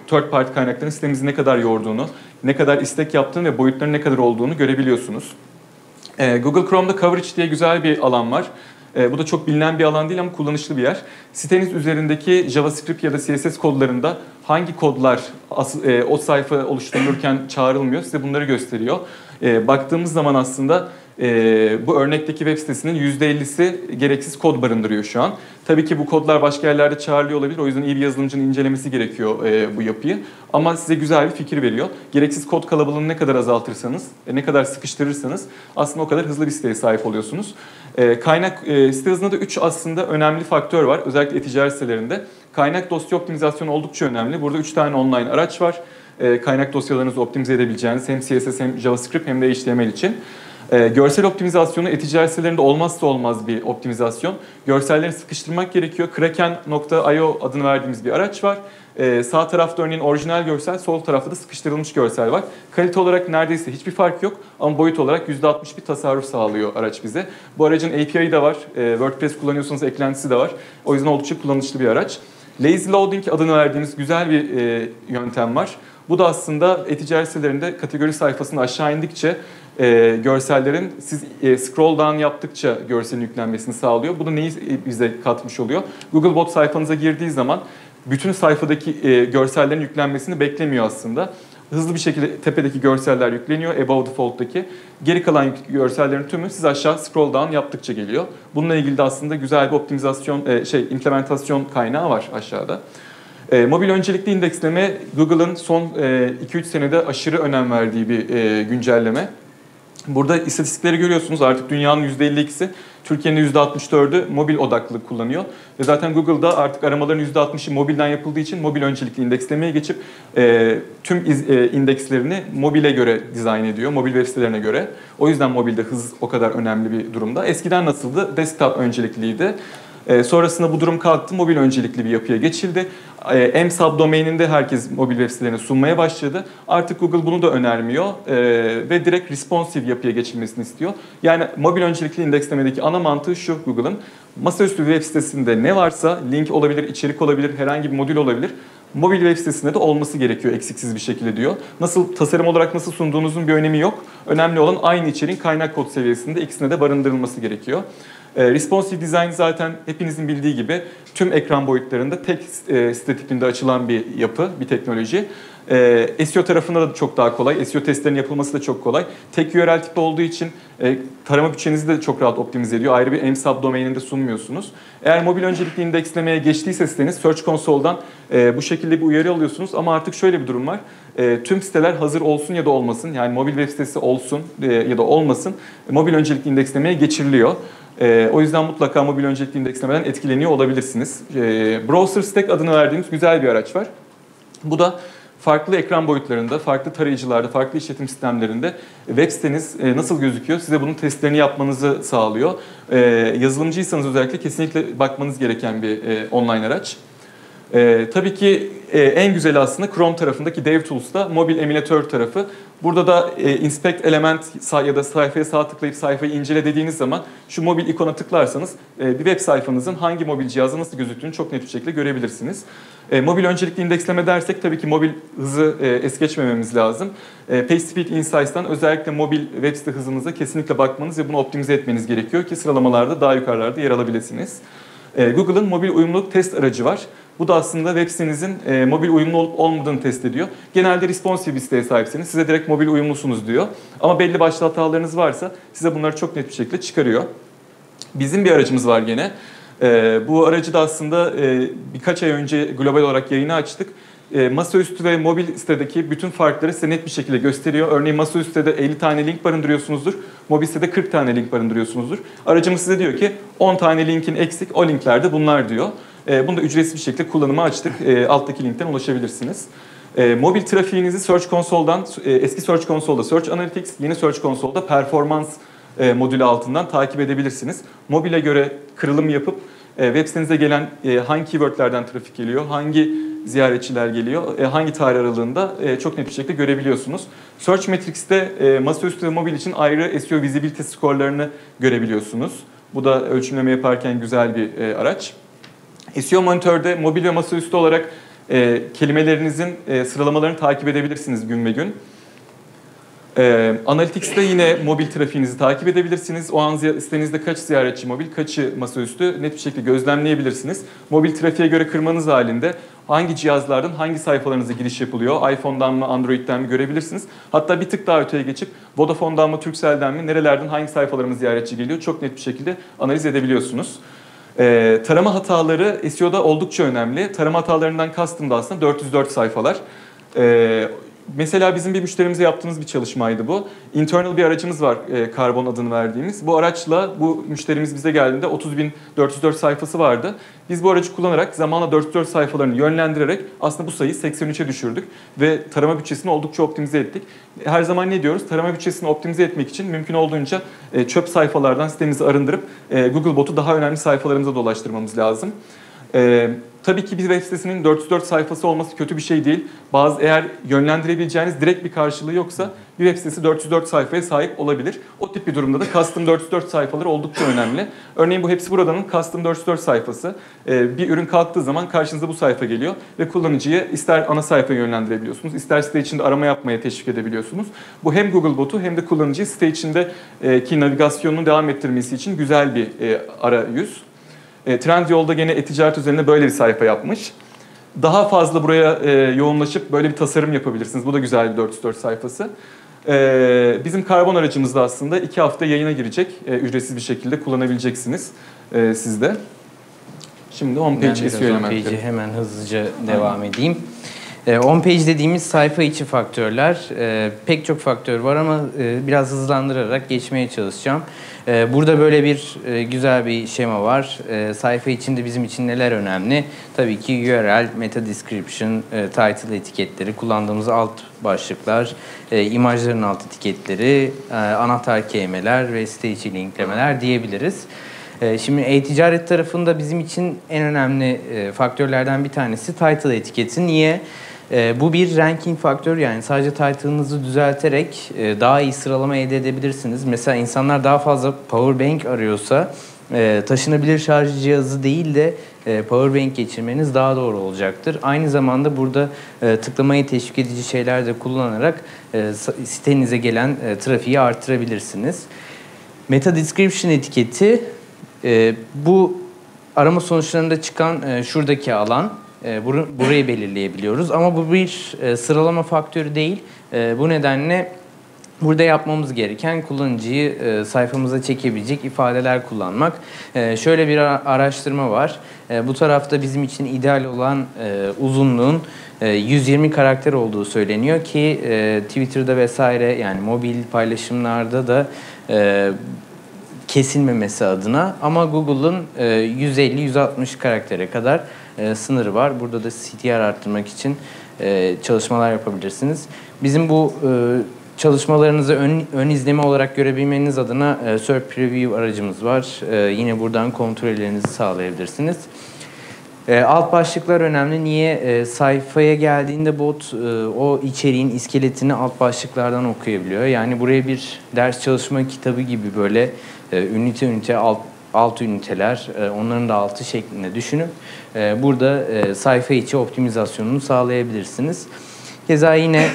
third party kaynakların sistemimizi ne kadar yorduğunu, ne kadar istek yaptığını ve boyutların ne kadar olduğunu görebiliyorsunuz. Google Chrome'da Coverage diye güzel bir alan var. E, bu da çok bilinen bir alan değil ama kullanışlı bir yer. Siteniz üzerindeki JavaScript ya da CSS kodlarında hangi kodlar as, e, o sayfa oluşturulurken çağrılmıyor size bunları gösteriyor. E, baktığımız zaman aslında e, bu örnekteki web sitesinin %50'si gereksiz kod barındırıyor şu an. Tabii ki bu kodlar başka yerlerde çağrılıyor olabilir. O yüzden iyi bir yazılımcının incelemesi gerekiyor e, bu yapıyı. Ama size güzel bir fikir veriyor. Gereksiz kod kalabalığını ne kadar azaltırsanız, e, ne kadar sıkıştırırsanız aslında o kadar hızlı bir siteye sahip oluyorsunuz. E, kaynak e, site hızında da 3 aslında önemli faktör var. Özellikle e-ticaret sitelerinde. Kaynak dosya optimizasyonu oldukça önemli. Burada 3 tane online araç var. E, kaynak dosyalarınızı optimize edebileceğiniz hem CSS hem JavaScript hem de HTML için. E, görsel optimizasyonu e-ticaret sitelerinde olmazsa olmaz bir optimizasyon. Görselleri sıkıştırmak gerekiyor. Kraken.io adını verdiğimiz bir araç var. Ee, sağ tarafta örneğin orijinal görsel, sol tarafta da sıkıştırılmış görsel var. Kalite olarak neredeyse hiçbir fark yok ama boyut olarak %60 bir tasarruf sağlıyor araç bize. Bu aracın API'yi de var, ee, WordPress kullanıyorsanız eklentisi de var. O yüzden oldukça kullanışlı bir araç. Lazy Loading adını verdiğimiz güzel bir e, yöntem var. Bu da aslında e-ticaret sitelerinde kategori sayfasında aşağı indikçe e, görsellerin siz e, scroll down yaptıkça görselin yüklenmesini sağlıyor. Bu da neyi bize katmış oluyor? Googlebot sayfanıza girdiği zaman bütün sayfadaki e, görsellerin yüklenmesini beklemiyor aslında. Hızlı bir şekilde tepedeki görseller yükleniyor, above fold'daki. Geri kalan görsellerin tümü siz aşağı scroll down yaptıkça geliyor. Bununla ilgili de aslında güzel bir optimizasyon, e, şey implementasyon kaynağı var aşağıda. E, mobil öncelikli indeksleme Google'ın son e, 2-3 senede aşırı önem verdiği bir e, güncelleme. Burada istatistikleri görüyorsunuz artık dünyanın %52'si, Türkiye'nin %64'ü mobil odaklı kullanıyor. Ve zaten Google'da artık aramaların %60'ı mobilden yapıldığı için mobil öncelikli indekslemeye geçip e, tüm iz, e, indekslerini mobile göre dizayn ediyor, mobil web sitelerine göre. O yüzden mobilde hız o kadar önemli bir durumda. Eskiden nasıldı? Desktop öncelikliydi. E, sonrasında bu durum kalktı, mobil öncelikli bir yapıya geçildi. E, M subdomaininde herkes mobil web sitelerini sunmaya başladı. Artık Google bunu da önermiyor e, ve direkt responsive yapıya geçilmesini istiyor. Yani mobil öncelikli indekslemedeki ana mantığı şu Google'ın. Masaüstü web sitesinde ne varsa link olabilir, içerik olabilir, herhangi bir modül olabilir mobil web sitesinde de olması gerekiyor eksiksiz bir şekilde diyor. Nasıl tasarım olarak nasıl sunduğunuzun bir önemi yok. Önemli olan aynı içeriğin kaynak kod seviyesinde ikisine de barındırılması gerekiyor. E, responsive Design zaten hepinizin bildiği gibi tüm ekran boyutlarında tek e, site tipinde açılan bir yapı, bir teknoloji. E, SEO tarafında da çok daha kolay. SEO testlerinin yapılması da çok kolay. Tek URL tipi olduğu için e, tarama bütçenizi de çok rahat optimize ediyor. Ayrı bir M-Sub domaininde sunmuyorsunuz. Eğer mobil öncelikli indekslemeye geçtiyse siteniz Search Console'dan e, bu şekilde bir uyarı alıyorsunuz. Ama artık şöyle bir durum var. E, tüm siteler hazır olsun ya da olmasın. Yani mobil web sitesi olsun e, ya da olmasın. E, mobil öncelikli indekslemeye geçiriliyor. E, o yüzden mutlaka mobil öncelikli indekslemeden etkileniyor olabilirsiniz. E, Browser Stack adını verdiğimiz güzel bir araç var. Bu da farklı ekran boyutlarında, farklı tarayıcılarda, farklı işletim sistemlerinde web siteniz e, nasıl gözüküyor size bunun testlerini yapmanızı sağlıyor. E, yazılımcıysanız özellikle kesinlikle bakmanız gereken bir e, online araç. E, tabii ki e, en güzeli aslında Chrome tarafındaki DevTools'ta mobil emülatör tarafı. Burada da e, inspect element ya da sayfaya sağ tıklayıp sayfayı incele dediğiniz zaman şu mobil ikona tıklarsanız e, bir web sayfanızın hangi mobil cihazda nasıl gözüktüğünü çok net bir şekilde görebilirsiniz. E, mobil öncelikli indeksleme dersek tabii ki mobil hızı e, es geçmememiz lazım. E, PageSpeed Insights'tan özellikle mobil web site hızınıza kesinlikle bakmanız ve bunu optimize etmeniz gerekiyor ki sıralamalarda daha yukarılarda yer alabilirsiniz. E, Google'ın mobil uyumluluk test aracı var. Bu da aslında web sitenizin e, mobil uyumlu olup olmadığını test ediyor. Genelde responsive bir siteye sahipseniz size direkt mobil uyumlusunuz diyor. Ama belli başlı hatalarınız varsa size bunları çok net bir şekilde çıkarıyor. Bizim bir aracımız var gene. E, bu aracı da aslında e, birkaç ay önce global olarak yayına açtık. E, masaüstü ve mobil sitedeki bütün farkları size net bir şekilde gösteriyor. Örneğin masaüstü sitede 50 tane link barındırıyorsunuzdur. Mobil sitede 40 tane link barındırıyorsunuzdur. Aracımız size diyor ki 10 tane linkin eksik, o linklerde bunlar diyor. E, bunu da ücretsiz bir şekilde kullanıma açtık. E, alttaki linkten ulaşabilirsiniz. E, mobil trafiğinizi Search Console'dan, e, eski Search Console'da Search Analytics, yeni Search Console'da Performance e, modülü altından takip edebilirsiniz. Mobile göre kırılım yapıp e, web sitenize gelen e, hangi keywordlerden trafik geliyor, hangi ziyaretçiler geliyor, hangi tarih aralığında çok net bir şekilde görebiliyorsunuz. Search Metrics'te e, masaüstü ve mobil için ayrı SEO visibility skorlarını görebiliyorsunuz. Bu da ölçümleme yaparken güzel bir araç. SEO monitörde mobil ve masaüstü olarak e, kelimelerinizin e, sıralamalarını takip edebilirsiniz gün ve gün. Ee, Analytics'te yine mobil trafiğinizi takip edebilirsiniz. O an sitenizde kaç ziyaretçi mobil, kaçı masaüstü net bir şekilde gözlemleyebilirsiniz. Mobil trafiğe göre kırmanız halinde hangi cihazlardan hangi sayfalarınıza giriş yapılıyor, iPhone'dan mı, Android'den mi görebilirsiniz. Hatta bir tık daha öteye geçip Vodafone'dan mı, Turkcell'den mi, nerelerden hangi sayfalarımız ziyaretçi geliyor çok net bir şekilde analiz edebiliyorsunuz. Ee, tarama hataları SEO'da oldukça önemli. Tarama hatalarından kastım da aslında 404 sayfalar. Ee, Mesela bizim bir müşterimize yaptığımız bir çalışmaydı bu. Internal bir aracımız var e, karbon adını verdiğimiz. Bu araçla bu müşterimiz bize geldiğinde 30.404 sayfası vardı. Biz bu aracı kullanarak zamanla 404 sayfalarını yönlendirerek aslında bu sayıyı 83'e düşürdük. Ve tarama bütçesini oldukça optimize ettik. Her zaman ne diyoruz? Tarama bütçesini optimize etmek için mümkün olduğunca e, çöp sayfalardan sitemizi arındırıp e, Google Bot'u daha önemli sayfalarımıza dolaştırmamız lazım. Ee, tabii ki bir web sitesinin 404 sayfası olması kötü bir şey değil. Bazı eğer yönlendirebileceğiniz direkt bir karşılığı yoksa bir web sitesi 404 sayfaya sahip olabilir. O tip bir durumda da custom 404 sayfaları oldukça önemli. Örneğin bu hepsi buradanın custom 404 sayfası. Ee, bir ürün kalktığı zaman karşınıza bu sayfa geliyor ve kullanıcıyı ister ana sayfaya yönlendirebiliyorsunuz, ister site içinde arama yapmaya teşvik edebiliyorsunuz. Bu hem Google botu hem de kullanıcıyı site içindeki navigasyonunu devam ettirmesi için güzel bir e, arayüz. E, Trendyol'da gene e-ticaret üzerine böyle bir sayfa yapmış. Daha fazla buraya e, yoğunlaşıp böyle bir tasarım yapabilirsiniz. Bu da güzel bir 404 sayfası. E, bizim karbon aracımız da aslında iki hafta yayına girecek. E, ücretsiz bir şekilde kullanabileceksiniz e, siz de. Şimdi homepage SEO elementleri. hemen hızlıca devam edeyim. E, on page dediğimiz sayfa içi faktörler. E, pek çok faktör var ama e, biraz hızlandırarak geçmeye çalışacağım. E, burada böyle bir e, güzel bir şema var. E, sayfa içinde bizim için neler önemli? Tabii ki URL, meta description, e, title etiketleri, kullandığımız alt başlıklar, e, imajların alt etiketleri, anahtar kelimeler ve site içi linklemeler diyebiliriz. Şimdi e-ticaret tarafında bizim için en önemli faktörlerden bir tanesi title etiketi. Niye? E, bu bir ranking faktör yani sadece title'ınızı düzelterek e, daha iyi sıralama elde edebilirsiniz. Mesela insanlar daha fazla power bank arıyorsa e, taşınabilir şarj cihazı değil de e, power bank geçirmeniz daha doğru olacaktır. Aynı zamanda burada e, tıklamayı teşvik edici şeyler de kullanarak e, sitenize gelen e, trafiği artırabilirsiniz. Meta description etiketi e, bu arama sonuçlarında çıkan e, şuradaki alan burayı belirleyebiliyoruz. Ama bu bir e, sıralama faktörü değil. E, bu nedenle burada yapmamız gereken kullanıcıyı sayfamıza çekebilecek ifadeler kullanmak. Şöyle bir araştırma var. Bu tarafta bizim için ideal olan uzunluğun 120 karakter olduğu söyleniyor ki Twitter'da vesaire yani mobil paylaşımlarda da kesilmemesi adına ama Google'ın 150-160 karaktere kadar e, sınırı var. Burada da CTR arttırmak için e, çalışmalar yapabilirsiniz. Bizim bu e, çalışmalarınızı ön, ön izleme olarak görebilmeniz adına e, SERP Preview aracımız var. E, yine buradan kontrollerinizi sağlayabilirsiniz. E, alt başlıklar önemli. Niye? E, sayfaya geldiğinde bot e, o içeriğin iskeletini alt başlıklardan okuyabiliyor. Yani buraya bir ders çalışma kitabı gibi böyle e, ünite ünite alt alt üniteler, e, onların da altı şeklinde düşünüp e, burada e, sayfa içi optimizasyonunu sağlayabilirsiniz. Keza yine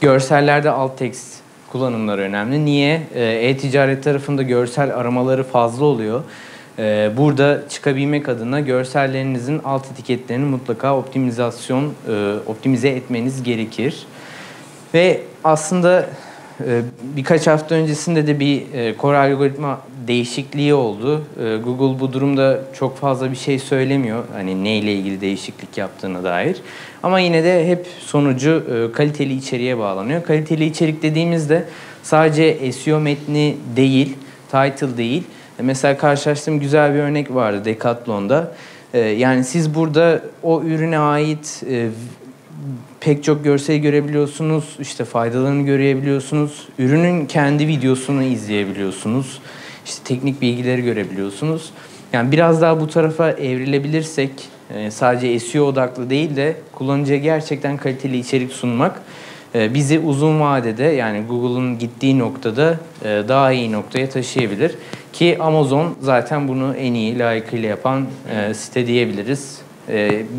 görsellerde alt text kullanımları önemli. Niye? E-ticaret tarafında görsel aramaları fazla oluyor. Burada çıkabilmek adına görsellerinizin alt etiketlerini mutlaka optimizasyon, optimize etmeniz gerekir. Ve aslında birkaç hafta öncesinde de bir e, core algoritma değişikliği oldu. E, Google bu durumda çok fazla bir şey söylemiyor. Hani neyle ilgili değişiklik yaptığına dair. Ama yine de hep sonucu e, kaliteli içeriğe bağlanıyor. Kaliteli içerik dediğimizde sadece SEO metni değil, title değil. E, Mesela karşılaştığım güzel bir örnek vardı Decathlon'da. E, Yani siz burada o ürüne ait e, pek çok görsel görebiliyorsunuz, işte faydalarını görebiliyorsunuz, ürünün kendi videosunu izleyebiliyorsunuz, işte teknik bilgileri görebiliyorsunuz. Yani biraz daha bu tarafa evrilebilirsek, e, sadece SEO odaklı değil de kullanıcıya gerçekten kaliteli içerik sunmak e, bizi uzun vadede yani Google'un gittiği noktada e, daha iyi noktaya taşıyabilir. Ki Amazon zaten bunu en iyi layıkıyla yapan site diyebiliriz.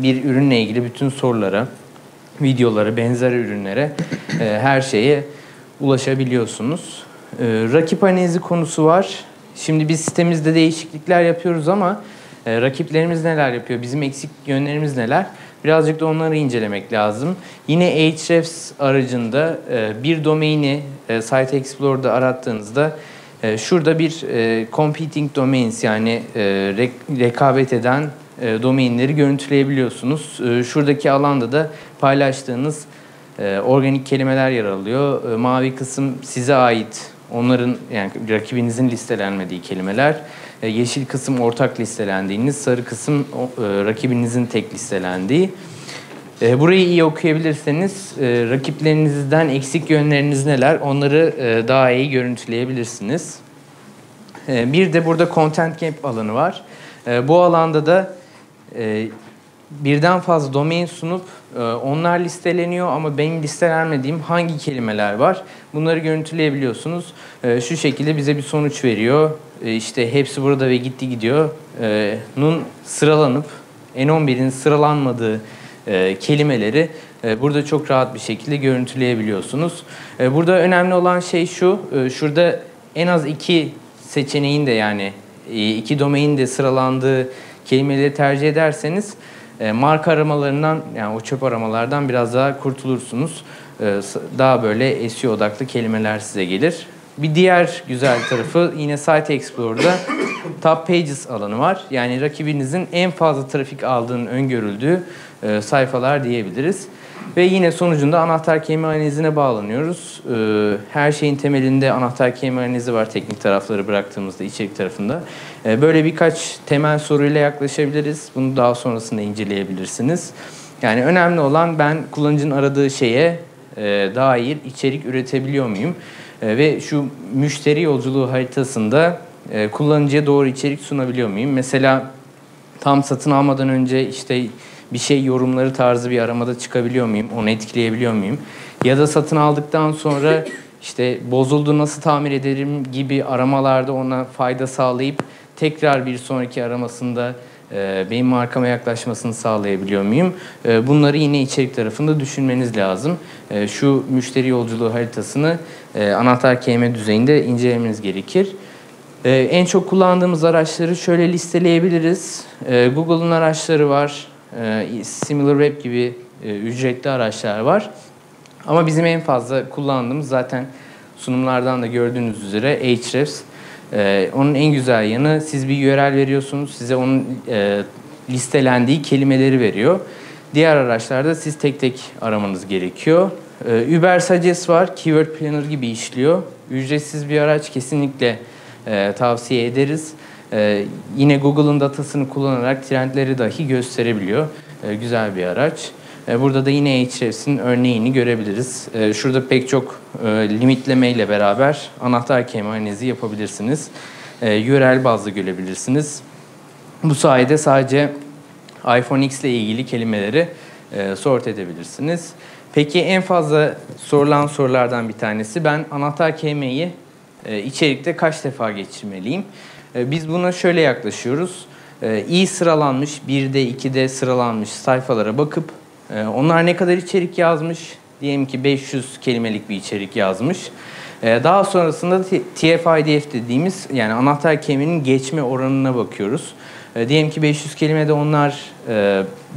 Bir ürünle ilgili bütün sorulara, videolara, benzer ürünlere, e, her şeye ulaşabiliyorsunuz. E, rakip analizi konusu var. Şimdi biz sitemizde değişiklikler yapıyoruz ama e, rakiplerimiz neler yapıyor, bizim eksik yönlerimiz neler? Birazcık da onları incelemek lazım. Yine Ahrefs aracında e, bir domaini e, Site Explorer'da arattığınızda e, şurada bir e, competing domains yani e, rek- rekabet eden e, domainleri görüntüleyebiliyorsunuz. E, şuradaki alanda da paylaştığınız e, organik kelimeler yer alıyor. E, mavi kısım size ait onların yani rakibinizin listelenmediği kelimeler. Yeşil kısım ortak listelendiğiniz, sarı kısım rakibinizin tek listelendiği. Burayı iyi okuyabilirseniz rakiplerinizden eksik yönleriniz neler onları daha iyi görüntüleyebilirsiniz. Bir de burada Content Gap alanı var. Bu alanda da e, birden fazla domain sunup e, onlar listeleniyor ama benim listelenmediğim hangi kelimeler var bunları görüntüleyebiliyorsunuz. E, Şu şekilde bize bir sonuç veriyor. E, İşte hepsi burada ve gitti gidiyor. E, Nun sıralanıp N11'in sıralanmadığı e, kelimeleri e, burada çok rahat bir şekilde görüntüleyebiliyorsunuz. E, Burada önemli olan şey şu, e, şurada en az iki seçeneğin de yani e, iki domain de sıralandığı kelimeleri tercih ederseniz e, marka aramalarından yani o çöp aramalardan biraz daha kurtulursunuz. E, Daha böyle SEO odaklı kelimeler size gelir. Bir diğer güzel tarafı yine Site Explorer'da Top Pages alanı var. Yani rakibinizin en fazla trafik aldığının öngörüldüğü e, sayfalar diyebiliriz. Ve yine sonucunda anahtar kelime analizine bağlanıyoruz. E, Her şeyin temelinde anahtar kelime analizi var teknik tarafları bıraktığımızda içerik tarafında. E, Böyle birkaç temel soruyla yaklaşabiliriz. Bunu daha sonrasında inceleyebilirsiniz. Yani önemli olan ben kullanıcının aradığı şeye e, dair içerik üretebiliyor muyum? E, Ve şu müşteri yolculuğu haritasında e, kullanıcıya doğru içerik sunabiliyor muyum? Mesela tam satın almadan önce işte bir şey yorumları tarzı bir aramada çıkabiliyor muyum? Onu etkileyebiliyor muyum? Ya da satın aldıktan sonra işte bozuldu nasıl tamir ederim gibi aramalarda ona fayda sağlayıp tekrar bir sonraki aramasında e, benim markama yaklaşmasını sağlayabiliyor muyum? E, bunları yine içerik tarafında düşünmeniz lazım. E, şu müşteri yolculuğu haritasını anahtar kelime düzeyinde incelemeniz gerekir. En çok kullandığımız araçları şöyle listeleyebiliriz. Google'un araçları var. Ee, SimilarWeb gibi e, ücretli araçlar var. Ama bizim en fazla kullandığımız zaten sunumlardan da gördüğünüz üzere Ahrefs. Ee, onun en güzel yanı siz bir URL veriyorsunuz. Size onun e, listelendiği kelimeleri veriyor. Diğer araçlarda siz tek tek aramanız gerekiyor. Ee, Uber Suggest var. Keyword Planner gibi işliyor. Ücretsiz bir araç kesinlikle e, tavsiye ederiz. E, yine Google'ın datasını kullanarak trendleri dahi gösterebiliyor. E, güzel bir araç. E, burada da yine Ahrefs'in örneğini görebiliriz. E, şurada pek çok e, limitleme ile beraber anahtar kelime analizi yapabilirsiniz. E, URL bazlı görebilirsiniz. Bu sayede sadece iPhone X ile ilgili kelimeleri e, sort edebilirsiniz. Peki en fazla sorulan sorulardan bir tanesi ben anahtar kelimeyi e, içerikte kaç defa geçirmeliyim? E, biz buna şöyle yaklaşıyoruz. E, iyi sıralanmış, 1'de 2'de sıralanmış sayfalara bakıp e, onlar ne kadar içerik yazmış? Diyelim ki 500 kelimelik bir içerik yazmış. Daha sonrasında TF-IDF dediğimiz yani anahtar kelimenin geçme oranına bakıyoruz. Diyelim ki 500 kelimede onlar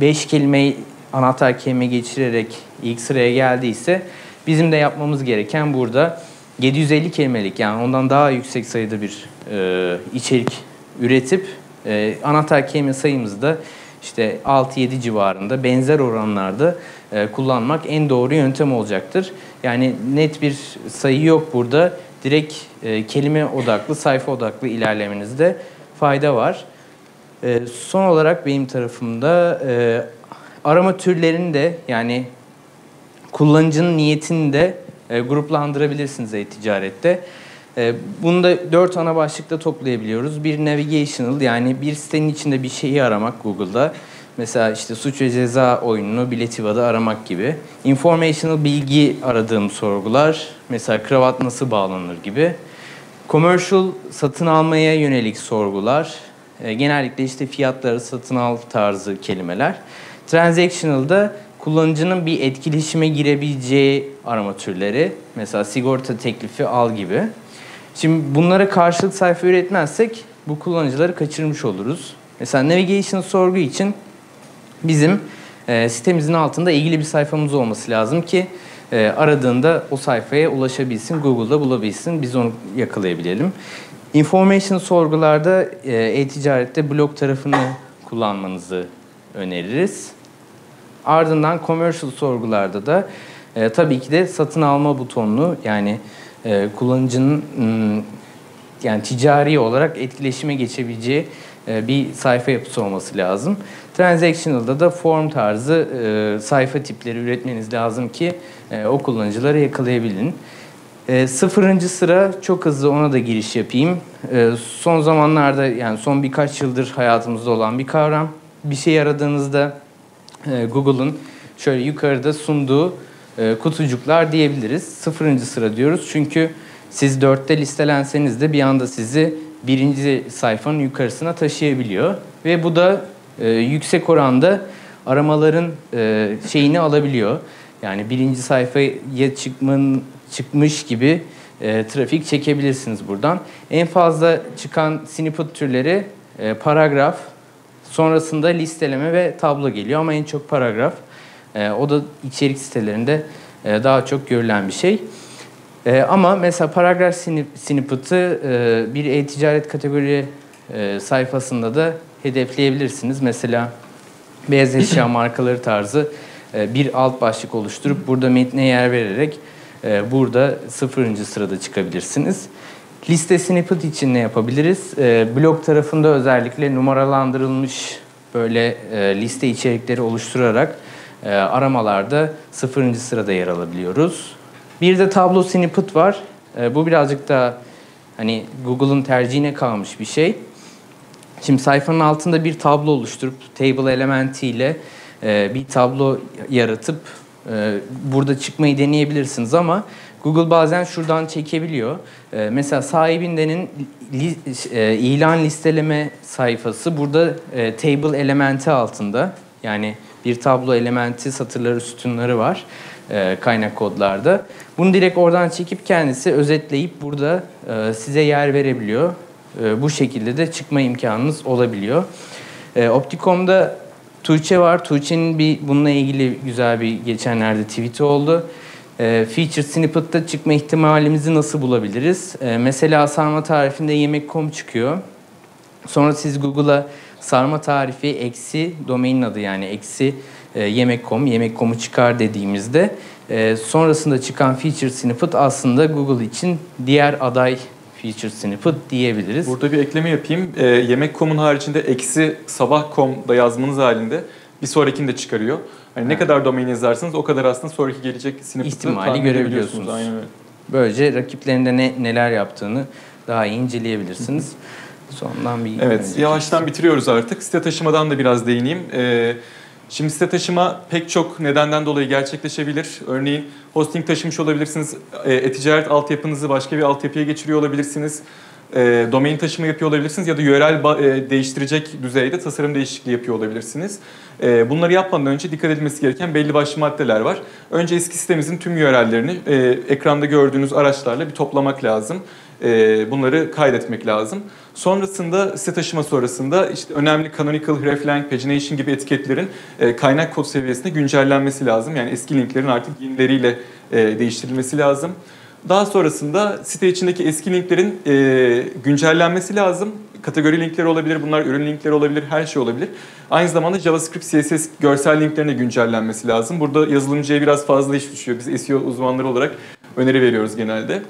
5 e, kelimeyi anahtar kelime geçirerek ilk sıraya geldiyse bizim de yapmamız gereken burada 750 kelimelik yani ondan daha yüksek sayıda bir e, içerik üretip e, anahtar kelime sayımızı da işte 6-7 civarında benzer oranlarda e, kullanmak en doğru yöntem olacaktır. Yani net bir sayı yok burada. Direkt e, kelime odaklı, sayfa odaklı ilerlemenizde fayda var. E, son olarak benim tarafımda e, arama türlerini de yani kullanıcının niyetini de e, gruplandırabilirsiniz e-ticarette. Bunu da dört ana başlıkta toplayabiliyoruz. Bir navigational yani bir sitenin içinde bir şeyi aramak Google'da. Mesela işte suç ve ceza oyununu Biletiva'da aramak gibi. Informational bilgi aradığım sorgular. Mesela kravat nasıl bağlanır gibi. Commercial satın almaya yönelik sorgular. E, genellikle işte fiyatları satın al tarzı kelimeler. Transactional'da kullanıcının bir etkileşime girebileceği arama türleri. Mesela sigorta teklifi al gibi. Şimdi bunlara karşılık sayfa üretmezsek bu kullanıcıları kaçırmış oluruz. Mesela navigation sorgu için bizim e, sitemizin altında ilgili bir sayfamız olması lazım ki e, aradığında o sayfaya ulaşabilsin, Google'da bulabilsin, biz onu yakalayabilelim. Information sorgularda e, e-ticarette blog tarafını kullanmanızı öneririz. Ardından commercial sorgularda da e, tabii ki de satın alma butonunu yani e, kullanıcının m, yani ticari olarak etkileşime geçebileceği e, bir sayfa yapısı olması lazım. Transactional'da da form tarzı e, sayfa tipleri üretmeniz lazım ki e, o kullanıcıları yakalayabilin. E, sıfırıncı sıra çok hızlı ona da giriş yapayım. E, son zamanlarda yani son birkaç yıldır hayatımızda olan bir kavram. Bir şey aradığınızda e, Google'ın şöyle yukarıda sunduğu kutucuklar diyebiliriz. Sıfırıncı sıra diyoruz çünkü siz dörtte listelenseniz de bir anda sizi birinci sayfanın yukarısına taşıyabiliyor. Ve bu da e, yüksek oranda aramaların e, şeyini alabiliyor. Yani birinci sayfaya çıkmanın çıkmış gibi e, trafik çekebilirsiniz buradan. En fazla çıkan snippet türleri e, paragraf, sonrasında listeleme ve tablo geliyor ama en çok paragraf. E, o da içerik sitelerinde e, daha çok görülen bir şey. E, ama mesela paragraf snippet'ı e, bir e-ticaret kategori e, sayfasında da hedefleyebilirsiniz. Mesela beyaz eşya markaları tarzı bir alt başlık oluşturup burada metne yer vererek burada sıfırıncı sırada çıkabilirsiniz. Liste snippet için ne yapabiliriz? Blog tarafında özellikle numaralandırılmış böyle liste içerikleri oluşturarak e, aramalarda sıfırıncı sırada yer alabiliyoruz. Bir de tablo snippet var. E, bu birazcık da hani Google'ın tercihine kalmış bir şey. Şimdi sayfanın altında bir tablo oluşturup table elementiyle e, bir tablo yaratıp e, burada çıkmayı deneyebilirsiniz ama Google bazen şuradan çekebiliyor. E, mesela sahibindenin li, e, ilan listeleme sayfası burada e, table elementi altında. Yani bir tablo elementi satırları sütunları var e, kaynak kodlarda. Bunu direkt oradan çekip kendisi özetleyip burada e, size yer verebiliyor. E, bu şekilde de çıkma imkanınız olabiliyor. E, Opticom'da Tuğçe var. Tuğçe'nin bir bununla ilgili güzel bir geçenlerde tweet'i oldu. E, feature snippet'ta çıkma ihtimalimizi nasıl bulabiliriz? E, mesela sarma tarifinde yemek.com çıkıyor. Sonra siz Google'a sarma tarifi eksi domain adı yani eksi e, yemek.com, yemek.com'u çıkar dediğimizde e, sonrasında çıkan feature snippet aslında Google için diğer aday feature snippet diyebiliriz. Burada bir ekleme yapayım. E, yemek.com'un haricinde eksi sabah.com'da yazmanız halinde bir sonrakini de çıkarıyor. Hani ne kadar domain yazarsanız o kadar aslında sonraki gelecek snippet'ı ihtimali görebiliyorsunuz. Aynen öyle. Böylece rakiplerinde ne, neler yaptığını daha iyi inceleyebilirsiniz. Sondan bir Evet, yavaştan bitiriyoruz artık. Site taşımadan da biraz değineyim. Ee, Şimdi site taşıma pek çok nedenden dolayı gerçekleşebilir. Örneğin hosting taşımış olabilirsiniz, e, e-ticaret altyapınızı başka bir altyapıya geçiriyor olabilirsiniz. e, domain taşıma yapıyor olabilirsiniz ya da yörel e, değiştirecek düzeyde tasarım değişikliği yapıyor olabilirsiniz. E, bunları yapmadan önce dikkat edilmesi gereken belli başlı maddeler var. Önce eski sitemizin tüm yörellerini e, ekranda gördüğünüz araçlarla bir toplamak lazım. E, bunları kaydetmek lazım. Sonrasında site taşıma sonrasında işte önemli canonical, hreflang, pagination gibi etiketlerin e, kaynak kod seviyesinde güncellenmesi lazım. Yani eski linklerin artık yenileriyle e, değiştirilmesi lazım. Daha sonrasında site içindeki eski linklerin e, güncellenmesi lazım. Kategori linkleri olabilir, bunlar ürün linkleri olabilir, her şey olabilir. Aynı zamanda JavaScript, CSS görsel linklerine güncellenmesi lazım. Burada yazılımcıya biraz fazla iş düşüyor. Biz SEO uzmanları olarak öneri veriyoruz genelde.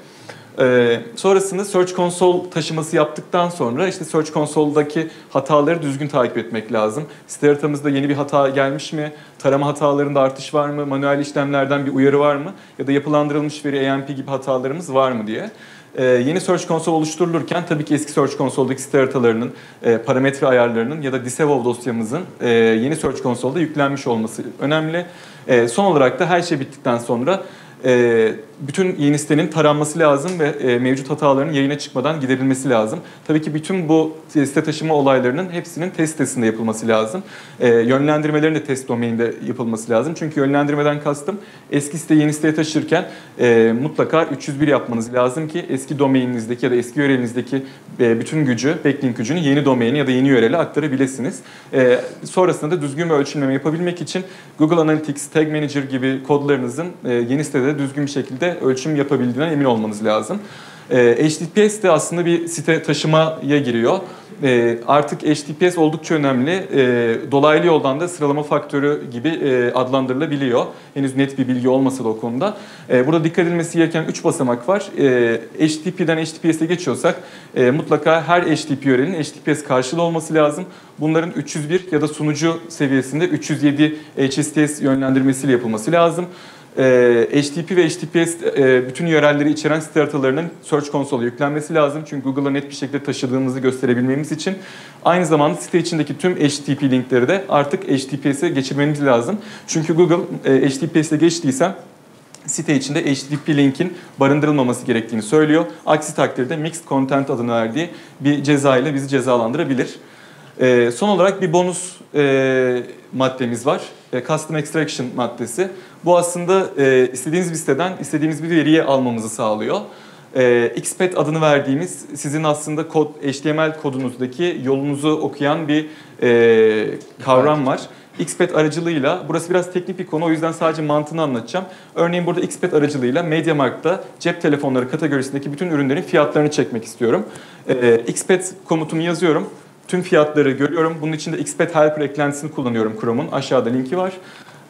Ee, sonrasında Search Console taşıması yaptıktan sonra işte Search Console'daki hataları düzgün takip etmek lazım. Site haritamızda yeni bir hata gelmiş mi? Tarama hatalarında artış var mı? Manuel işlemlerden bir uyarı var mı? Ya da yapılandırılmış veri AMP gibi hatalarımız var mı diye. Ee, yeni Search Console oluşturulurken tabii ki eski Search Console'daki site haritalarının, e, parametre ayarlarının ya da disavow dosyamızın e, yeni Search Console'da yüklenmiş olması önemli. E, son olarak da her şey bittikten sonra e, bütün yeni sitenin taranması lazım ve e, mevcut hataların yayına çıkmadan giderilmesi lazım. Tabii ki bütün bu site taşıma olaylarının hepsinin test sitesinde yapılması lazım. E, yönlendirmelerin de test domaininde yapılması lazım. Çünkü yönlendirmeden kastım eski site yeni siteye taşırken e, mutlaka 301 yapmanız lazım ki eski domaininizdeki ya da eski yörelinizdeki e, bütün gücü, backlink gücünü yeni domaini ya da yeni yörele aktarabilirsiniz. E, sonrasında da düzgün bir ölçümleme yapabilmek için Google Analytics, Tag Manager gibi kodlarınızın e, yeni sitede düzgün bir şekilde ölçüm yapabildiğinden emin olmanız lazım. E, HTTPS de aslında bir site taşımaya giriyor. E, artık HTTPS oldukça önemli. E, dolaylı yoldan da sıralama faktörü gibi e, adlandırılabiliyor. Henüz net bir bilgi olmasa da o konuda. E, burada dikkat edilmesi gereken 3 basamak var. E, HTTP'den HTTPS'e geçiyorsak e, mutlaka her HTTP yörenin HTTPS karşılığı olması lazım. Bunların 301 ya da sunucu seviyesinde 307 HSTS yönlendirmesiyle yapılması lazım e, ee, HTTP ve HTTPS e, bütün yörelleri içeren site haritalarının Search Console'a yüklenmesi lazım. Çünkü Google'a net bir şekilde taşıdığımızı gösterebilmemiz için. Aynı zamanda site içindeki tüm HTTP linkleri de artık HTTPS'e geçirmemiz lazım. Çünkü Google e, HTTPS'e geçtiyse site içinde HTTP linkin barındırılmaması gerektiğini söylüyor. Aksi takdirde Mixed Content adını verdiği bir ceza ile bizi cezalandırabilir. E, son olarak bir bonus e, maddemiz var. E, Custom Extraction maddesi. Bu aslında e, istediğiniz bir siteden istediğiniz bir veriyi almamızı sağlıyor. E, XPath adını verdiğimiz sizin aslında kod HTML kodunuzdaki yolunuzu okuyan bir e, kavram var. XPath aracılığıyla, burası biraz teknik bir konu o yüzden sadece mantığını anlatacağım. Örneğin burada XPath aracılığıyla MediaMarkt'ta cep telefonları kategorisindeki bütün ürünlerin fiyatlarını çekmek istiyorum. Ee, XPath komutumu yazıyorum. Tüm fiyatları görüyorum. Bunun için de XPath Helper eklentisini kullanıyorum Chrome'un. Aşağıda linki var.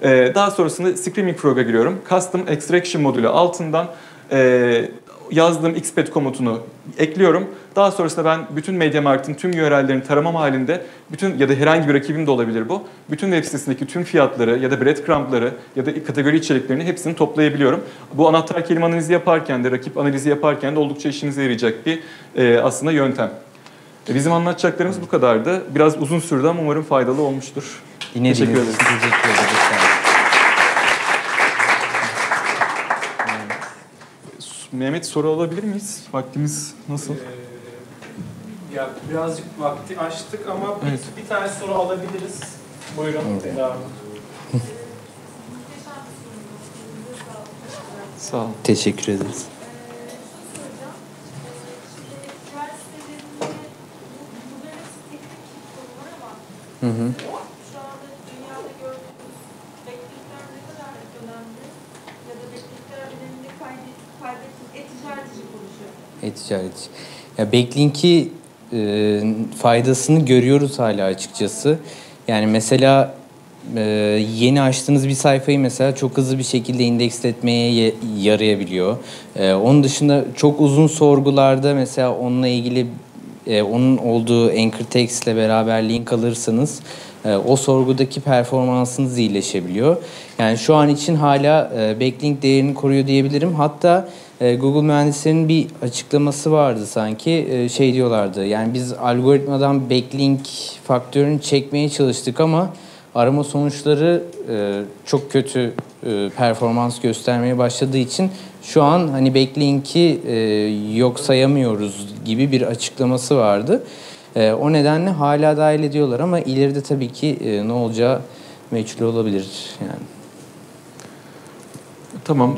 Ee, daha sonrasında Screaming Frog'a giriyorum. Custom Extraction modülü altından e, yazdığım XPath komutunu ekliyorum. Daha sonrasında ben bütün MediaMarkt'ın tüm URL'lerini taramam halinde bütün ya da herhangi bir rakibim de olabilir bu. Bütün web sitesindeki tüm fiyatları ya da breadcrumb'ları ya da kategori içeriklerini hepsini toplayabiliyorum. Bu anahtar kelime analizi yaparken de rakip analizi yaparken de oldukça işinize yarayacak bir e, aslında yöntem. E, bizim anlatacaklarımız bu kadardı. Biraz uzun sürdü ama umarım faydalı olmuştur. Teşekkür ederiz. Teşekkür ederiz. Mehmet soru alabilir miyiz? Vaktimiz nasıl? Ee, ya birazcık vakti açtık ama evet. bir, bir tane soru alabiliriz. Buyurun. Evet. Devam. Sağ olun. Teşekkür ederiz. Hı hı. E-ticaret. Ya Backlink'i e, faydasını görüyoruz hala açıkçası. Yani mesela e, yeni açtığınız bir sayfayı mesela çok hızlı bir şekilde indeksletmeye yarayabiliyor. E, onun dışında çok uzun sorgularda mesela onunla ilgili e, onun olduğu anchor text ile beraber link alırsanız e, o sorgudaki performansınız iyileşebiliyor. Yani şu an için hala e, backlink değerini koruyor diyebilirim. Hatta e, Google mühendislerinin bir açıklaması vardı sanki. E, şey diyorlardı. Yani biz algoritmadan backlink faktörünü çekmeye çalıştık ama arama sonuçları e, çok kötü e, performans göstermeye başladığı için şu an hani Backlink'i e, yok sayamıyoruz gibi bir açıklaması vardı. E, o nedenle hala dahil ediyorlar ama ileride tabii ki e, ne olacağı meçhul olabilir yani. Tamam.